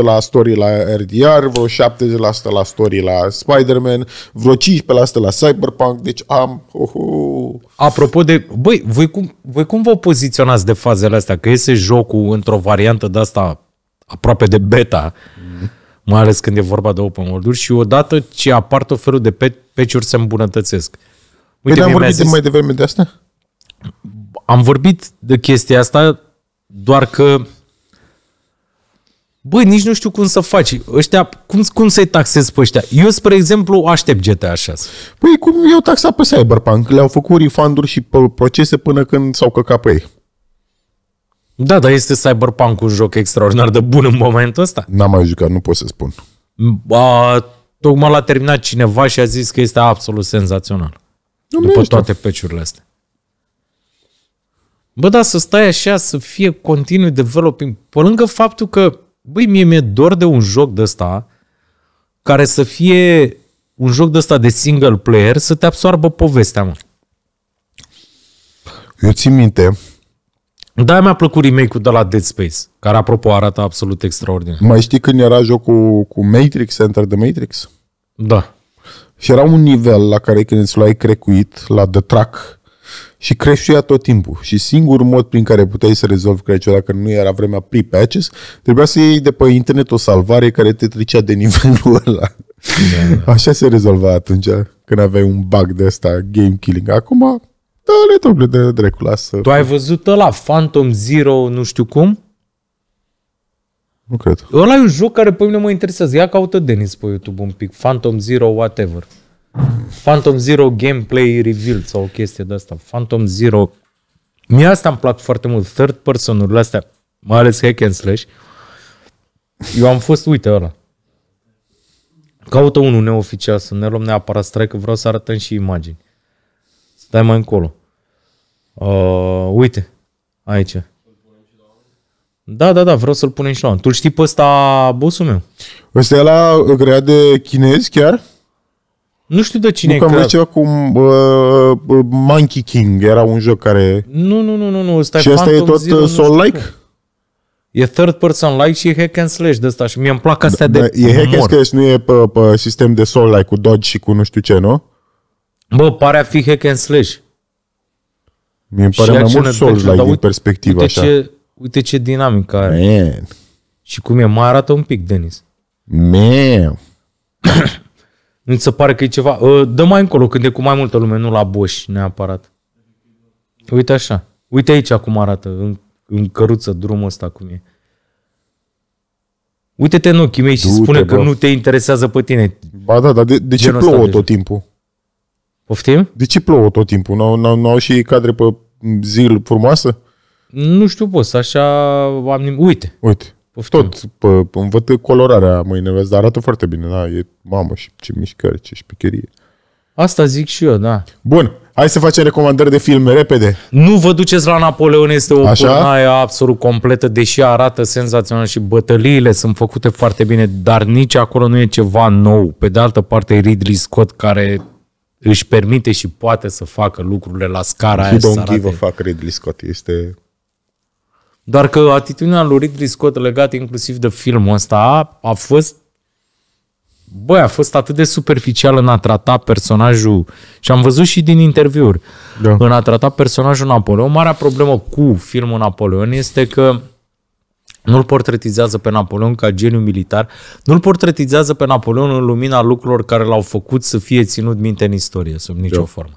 80% la story la RDR, vreo 70% la story la Spider-Man, vreo 15% la Cyberpunk, deci am... Oh, oh. Apropo de... Băi, voi cum, voi cum vă poziționați de fazele astea? Că iese jocul într-o variantă de asta aproape de beta, mai ales când e vorba de open world și odată ce apar tot felul de pe- patch-uri se îmbunătățesc. Uite, mie am mi-a vorbit de zis- mai devreme de asta? am vorbit de chestia asta, doar că Băi, nici nu știu cum să faci. Ăștia, cum, cum să-i taxezi pe ăștia? Eu, spre exemplu, aștept GTA 6. Păi cum eu taxa pe Cyberpunk, le-au făcut refunduri și pe procese până când s-au căcat pe ei. Da, dar este Cyberpunk un joc extraordinar de bun în momentul ăsta. N-am mai jucat, nu pot să spun. A, tocmai l-a terminat cineva și a zis că este absolut senzațional. Nu După mișto. toate peciurile astea. Bă, da, să stai așa, să fie continuu developing, pe lângă faptul că, băi, mie mi-e dor de un joc de ăsta care să fie un joc de ăsta de single player, să te absoarbă povestea, mă. Eu țin minte, Da, mi-a plăcut remake-ul de la Dead Space, care, apropo, arată absolut extraordinar. mai știi când era jocul cu Matrix, Enter the Matrix? Da. Și era un nivel la care când îți luai crecuit la The Track și creștea tot timpul. Și singurul mod prin care puteai să rezolvi creciul, dacă nu era vremea pre-patches, trebuia să iei de pe internet o salvare care te tricea de nivelul ăla. Așa se rezolva atunci, când aveai un bug de ăsta, game killing. Acum, da, le doble de dracu, lasă. Tu ai văzut ăla, Phantom Zero, nu știu cum? Nu cred. Ăla e un joc care pe mine mă interesează. Ia caută Denis pe YouTube un pic. Phantom Zero whatever. Phantom Zero gameplay revealed sau o chestie de asta. Phantom Zero. Mie asta îmi plac foarte mult. Third person-urile astea, mai ales hack and slash. Eu am fost, uite ăla. Caută unul neoficial, să ne luăm neapărat strike, că vreau să arătăm și imagini. Stai mai încolo. Uh, uite, aici. Da, da, da, vreau să-l punem și la Tu știi pe ăsta, bossul meu? Ăsta e la creat de chinezi chiar? Nu știu de cine Nu e că am creat. văzut ceva cu uh, uh, Monkey King, era un joc care... Nu, nu, nu, nu, nu, ăsta și e asta e Phantom tot Zero, uh, nu știu Soul-like? cum. E third person like și e hack and slash de ăsta și mie îmi plac astea Da, de e hack and umor. slash, nu e pe, pe sistem de Soul-like cu dodge și cu nu știu ce, nu? Bă, pare a fi hack and slash. Mi îmi pare Și mai action mult adventure, Soul-like dar din uite- perspectivă Uite așa. ce, uite ce dinamică are. Man, Și cum e, mai arată un pic, Denis. man. Nu ți se pare că e ceva... Uh, dă mai încolo când e cu mai multă lume, nu la Bosch neapărat. Uite așa. Uite aici cum arată, în, în căruță, drumul ăsta cum e. Uite-te în ochii mei și Du-te, spune că bă. nu te interesează pe tine. Ba da, dar de, de ce Genul ăsta plouă de tot joc. timpul? Poftim? De ce plouă tot timpul? Nu, nu, nu au și ei cadre pe zi frumoasă? Nu știu, boss, așa am nim- Uite, Uite, poftim. tot, pe, îmi văd colorarea mâine, vezi, dar arată foarte bine, da, e mamă și ce mișcări, ce șpicherie. Asta zic și eu, da. Bun, hai să facem recomandări de filme, repede. Nu vă duceți la Napoleon, este o Așa? pornaie absolut completă, deși arată senzațional și bătăliile sunt făcute foarte bine, dar nici acolo nu e ceva nou. Pe de altă parte, e Ridley Scott care își permite și poate să facă lucrurile la scara He aia. să don't give a arate. fuck, Ridley Scott, este... Doar că atitudinea lui Ridley Scott legat inclusiv de filmul ăsta a, a fost Băi, a fost atât de superficial în a trata personajul și am văzut și din interviuri Da. în a trata personajul Napoleon. Marea problemă cu filmul Napoleon este că nu-l portretizează pe Napoleon ca geniu militar, nu-l portretizează pe Napoleon în lumina lucrurilor care l-au făcut să fie ținut minte în istorie, sub nicio Da. formă.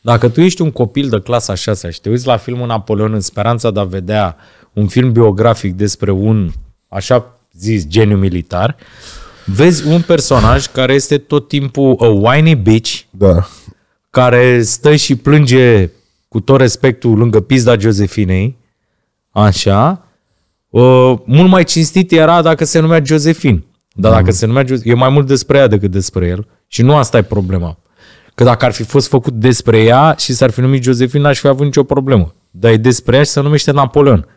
Dacă tu ești un copil de clasa 6 și te uiți la filmul Napoleon în speranța de a vedea un film biografic despre un, așa zis, geniu militar, vezi un personaj care este tot timpul a whiny bitch, Da. care stă și plânge cu tot respectul lângă pizda Josefinei, așa, uh, mult mai cinstit era dacă se numea Josephine. Dar dacă se numea Josefine, e mai mult despre ea decât despre el. Și nu asta e problema. Că dacă ar fi fost făcut despre ea și s-ar fi numit Josephine, n-aș fi avut nicio problemă. Dar e despre ea și se numește Napoleon.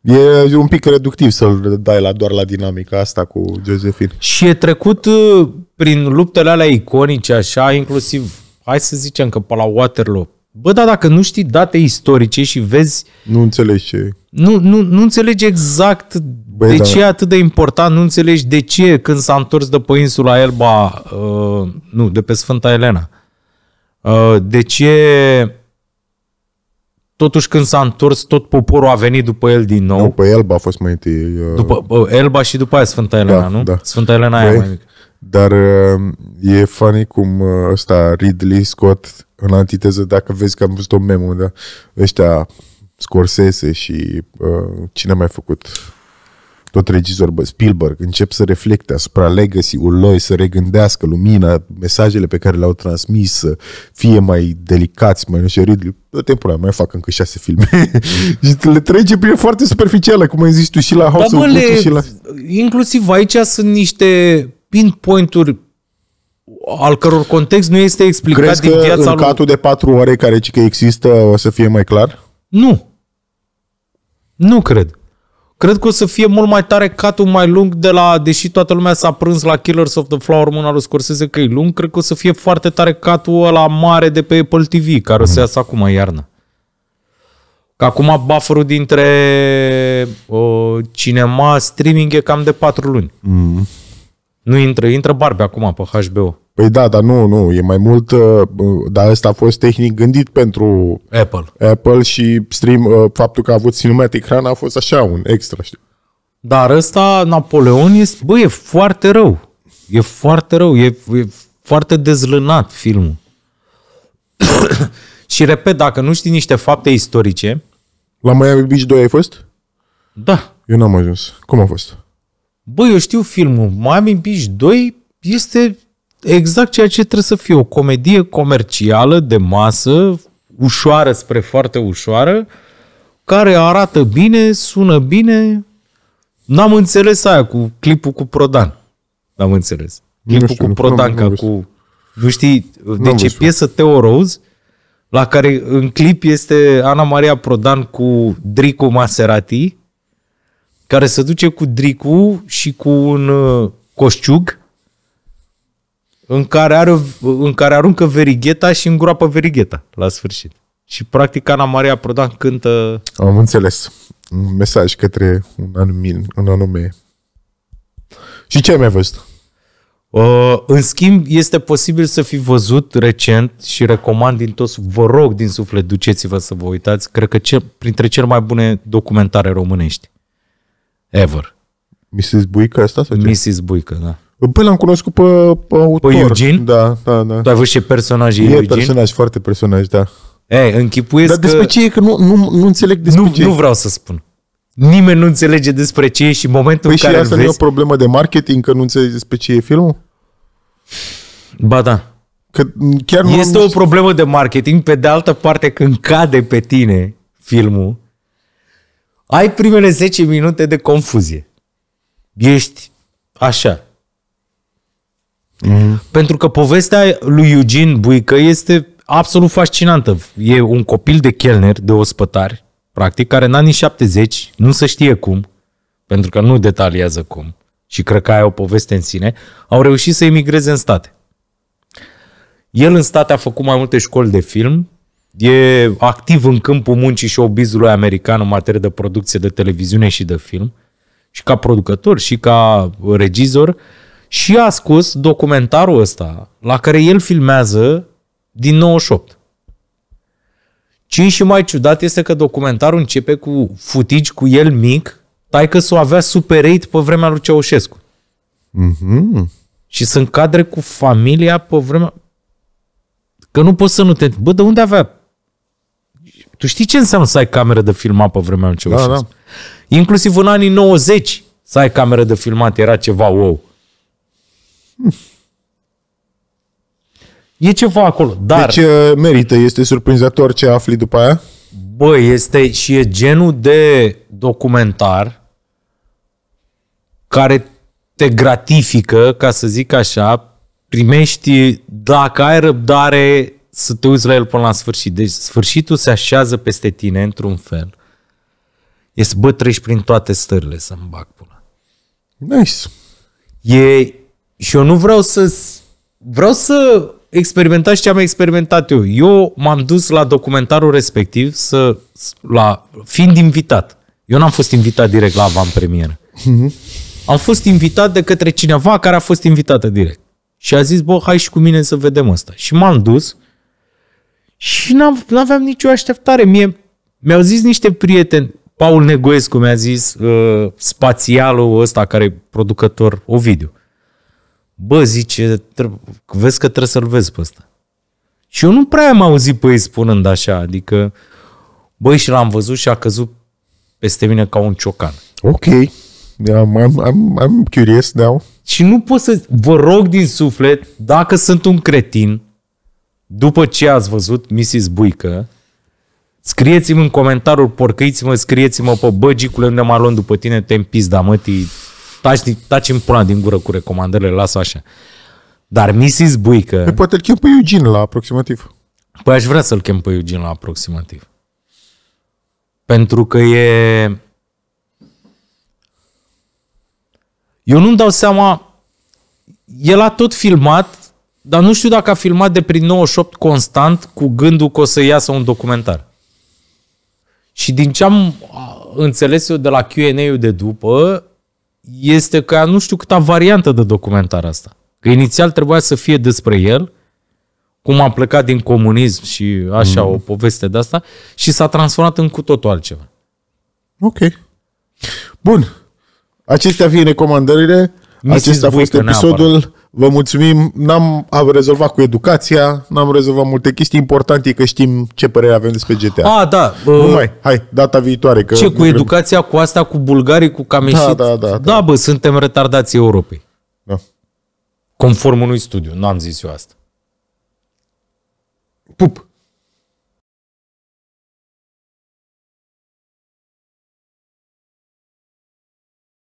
E un pic reductiv să-l dai la, doar la dinamica asta cu Josephine. Și e trecut uh, prin luptele alea iconice, așa, inclusiv, hai să zicem că pe la Waterloo. Bă, dar dacă nu știi date istorice și vezi, Nu înțelegi ce... nu, nu, nu înțelegi exact Băi, de da. ce e atât de important, nu înțelegi de ce când s-a întors de pe insula Elba, uh, nu, de pe Sfânta Elena, uh, de ce totuși când s-a întors, tot poporul a venit după el din nou. Nu, pe Elba a fost mai întâi. uh, După uh, Elba și după aia Sfânta Elena, Da, nu? da. Sfânta Elena aia Băi, mai mică. Dar uh, e funny cum uh, ăsta Ridley Scott, în antiteză, dacă vezi că am văzut o memo, da? ăștia Scorsese și uh, cine a mai făcut tot regizor, bă, Spielberg, încep să reflecte asupra legacy-ul lui, să regândească lumina, mesajele pe care le-au transmis, să fie mai delicați, mai nu știu, Ridley, tot timpul ăla mai fac încă șase filme. și le trece prin foarte superficială, cum ai zis tu, și la House Dar of bă, Gucci le, și la... inclusiv aici sunt niște pinpoint-uri al căror context nu este explicat Crezi din că viața în lui. catul de patru ore care zice că există o să fie mai clar? Nu. Nu cred. Cred că o să fie mult mai tare catul mai lung de la, deși toată lumea s-a prânz la Killers of the Flower Moon al lui Scorsese că e lung, cred că o să fie foarte tare catul ăla mare de pe Apple TV, care o să iasă acum în iarnă. Că acum buffer dintre o, cinema, streaming e cam de patru luni. Mm. Nu intră, intră Barbie acum pe HBO. Păi da, dar nu, nu, e mai mult, uh, dar ăsta a fost tehnic gândit pentru Apple. Apple și stream, uh, faptul că a avut cinematic ecran a fost așa, un extra, știi? Dar ăsta, Napoleon, este, bă, e foarte rău. E foarte rău, e, e foarte dezlânat filmul. și repet, dacă nu știi niște fapte istorice, La Miami Beach 2 ai fost? da, Eu n-am ajuns. Cum a fost? Bă, eu știu filmul. Miami Beach 2 este exact ceea ce trebuie să fie. O comedie comercială de masă, ușoară spre foarte ușoară, care arată bine, sună bine. N-am înțeles aia cu clipul cu Prodan. N-am înțeles. Clipul știu, cu nu- Prodan, nu- ca nu văzut. cu... Nu știi, deci e văzut. piesă Teo Rose, la care în clip este Ana Maria Prodan cu Dricu Maserati, care se duce cu Dricu și cu un uh, coșciug în care, are, o- în care aruncă verigheta și îngroapă verigheta la sfârșit. Și practic Ana Maria Prodan cântă... Am înțeles. Un mesaj către un anume. Un anume. Și ce ai mai văzut? Uh, în schimb, este posibil să fi văzut recent și recomand din toți, vă rog din suflet, duceți-vă să vă uitați, cred că cel, printre cele mai bune documentare românești. Ever. Mrs. Buica asta sau ce? Mrs. Buică, da. Păi l-am cunoscut pe, pe autor. Pe Eugene? Da, da, da. Tu ai văzut ce personaj e, E Eugene? personaj, foarte personaj, da. Ei, închipuiesc Dar despre că... ce e? Că nu, nu, nu înțeleg despre Nu, ce e. nu vreau să spun. Nimeni nu înțelege despre ce e și în momentul Păi în și care îl asta nu e o vezi... problemă de marketing, că nu înțelegi despre ce e filmul? Ba da. Că chiar nu Este am o problemă de marketing, pe de altă parte când cade pe tine filmul, ai primele 10 minute de confuzie. Ești așa. Mm. Pentru că povestea lui Eugene Buică este absolut fascinantă. E un copil de chelner, de ospătari, practic, care în anii 70, nu se știe cum, pentru că nu detaliază cum, și cred că aia e o poveste în sine, au reușit să emigreze în state. El în state a făcut mai multe școli de film, e activ în câmpul muncii și obizului american în materie de producție de televiziune și de film, și ca producător și ca regizor, și a scos documentarul ăsta, la care el filmează din 98. Ce e și mai ciudat este că documentarul începe cu futici cu el mic, taică să o avea Super 8 pe vremea lui Ceaușescu. Mhm. Și sunt cadre cu familia pe vremea... Că nu poți să nu te... Bă, de unde avea... Tu știi ce înseamnă să ai cameră de filmat pe vremea lui Ceaușescu? Da, da. Inclusiv în anii 90 să ai cameră de filmat era ceva wow. E ceva acolo. Dar, Deci uh, merită, este surprinzător ce afli după aia. bă, este și e genul de documentar care te gratifică, ca să zic așa, primești, dacă ai răbdare, să te uiți la el până la sfârșit. Deci sfârșitul se așează peste tine într-un fel. Este, bă, treci prin toate stările să-mi bag până. Nice. E, și eu nu vreau să... Vreau să experimentați ce am experimentat eu. Eu m-am dus la documentarul respectiv să, la, fiind invitat. Eu n-am fost invitat direct la avant-premieră. Am fost invitat de către cineva care a fost invitată direct. Și a zis, bă, hai și cu mine să vedem asta. Și m-am dus și n-am, n-aveam nicio așteptare. Mie, mi-au zis niște prieteni, Paul Negoescu mi-a zis, uh, spațialul ăsta care e producător, Ovidiu. Bă, zice, tre- vezi că trebuie să-l vezi pe ăsta. Și eu nu prea am auzit pe ei spunând așa, adică, băi, și l-am văzut și a căzut peste mine ca un ciocan. Ok. Yeah, I'm, I'm, I'm curious now. Și nu pot să... Vă rog din suflet, dacă sunt un cretin, după ce ați văzut Mrs. Buică, scrieți-mi în comentariul, porcăiți-mă, scrieți-mă pe băgicule unde m-a luat după tine, te împis, mătii, taci, taci în pula din gură cu recomandările, lasă așa. Dar Mrs. Buică, Păi Poate îl chem pe Eugene la aproximativ. păi aș vrea să-l chem pe Eugen la aproximativ. Pentru că e... Eu nu-mi dau seama, el a tot filmat, dar nu știu dacă a filmat de prin 98 constant cu gândul că o să iasă un documentar. Și din ce am a, înțeles eu de la Q&A-ul de după, este că nu știu câta variantă de documentar asta. Că inițial trebuia să fie despre el, cum a plecat din comunism și așa mm. o poveste de asta, și s-a transformat în cu totul altceva. Ok. Bun. Acestea fiind recomandările, Mrs. acesta a fost Buică, episodul. Vă mulțumim. N-am am rezolvat cu educația, n-am rezolvat multe chestii. Important e că știm ce părere avem despre GTA. A, da. nu uh, mai, hai, data viitoare. Că Ce, cu educația, cu asta, cu bulgarii, cu cam Da, ieșit? da, da, da. Da, bă, suntem retardații Europei. Da. Conform unui studiu, nu am zis eu asta. Pup!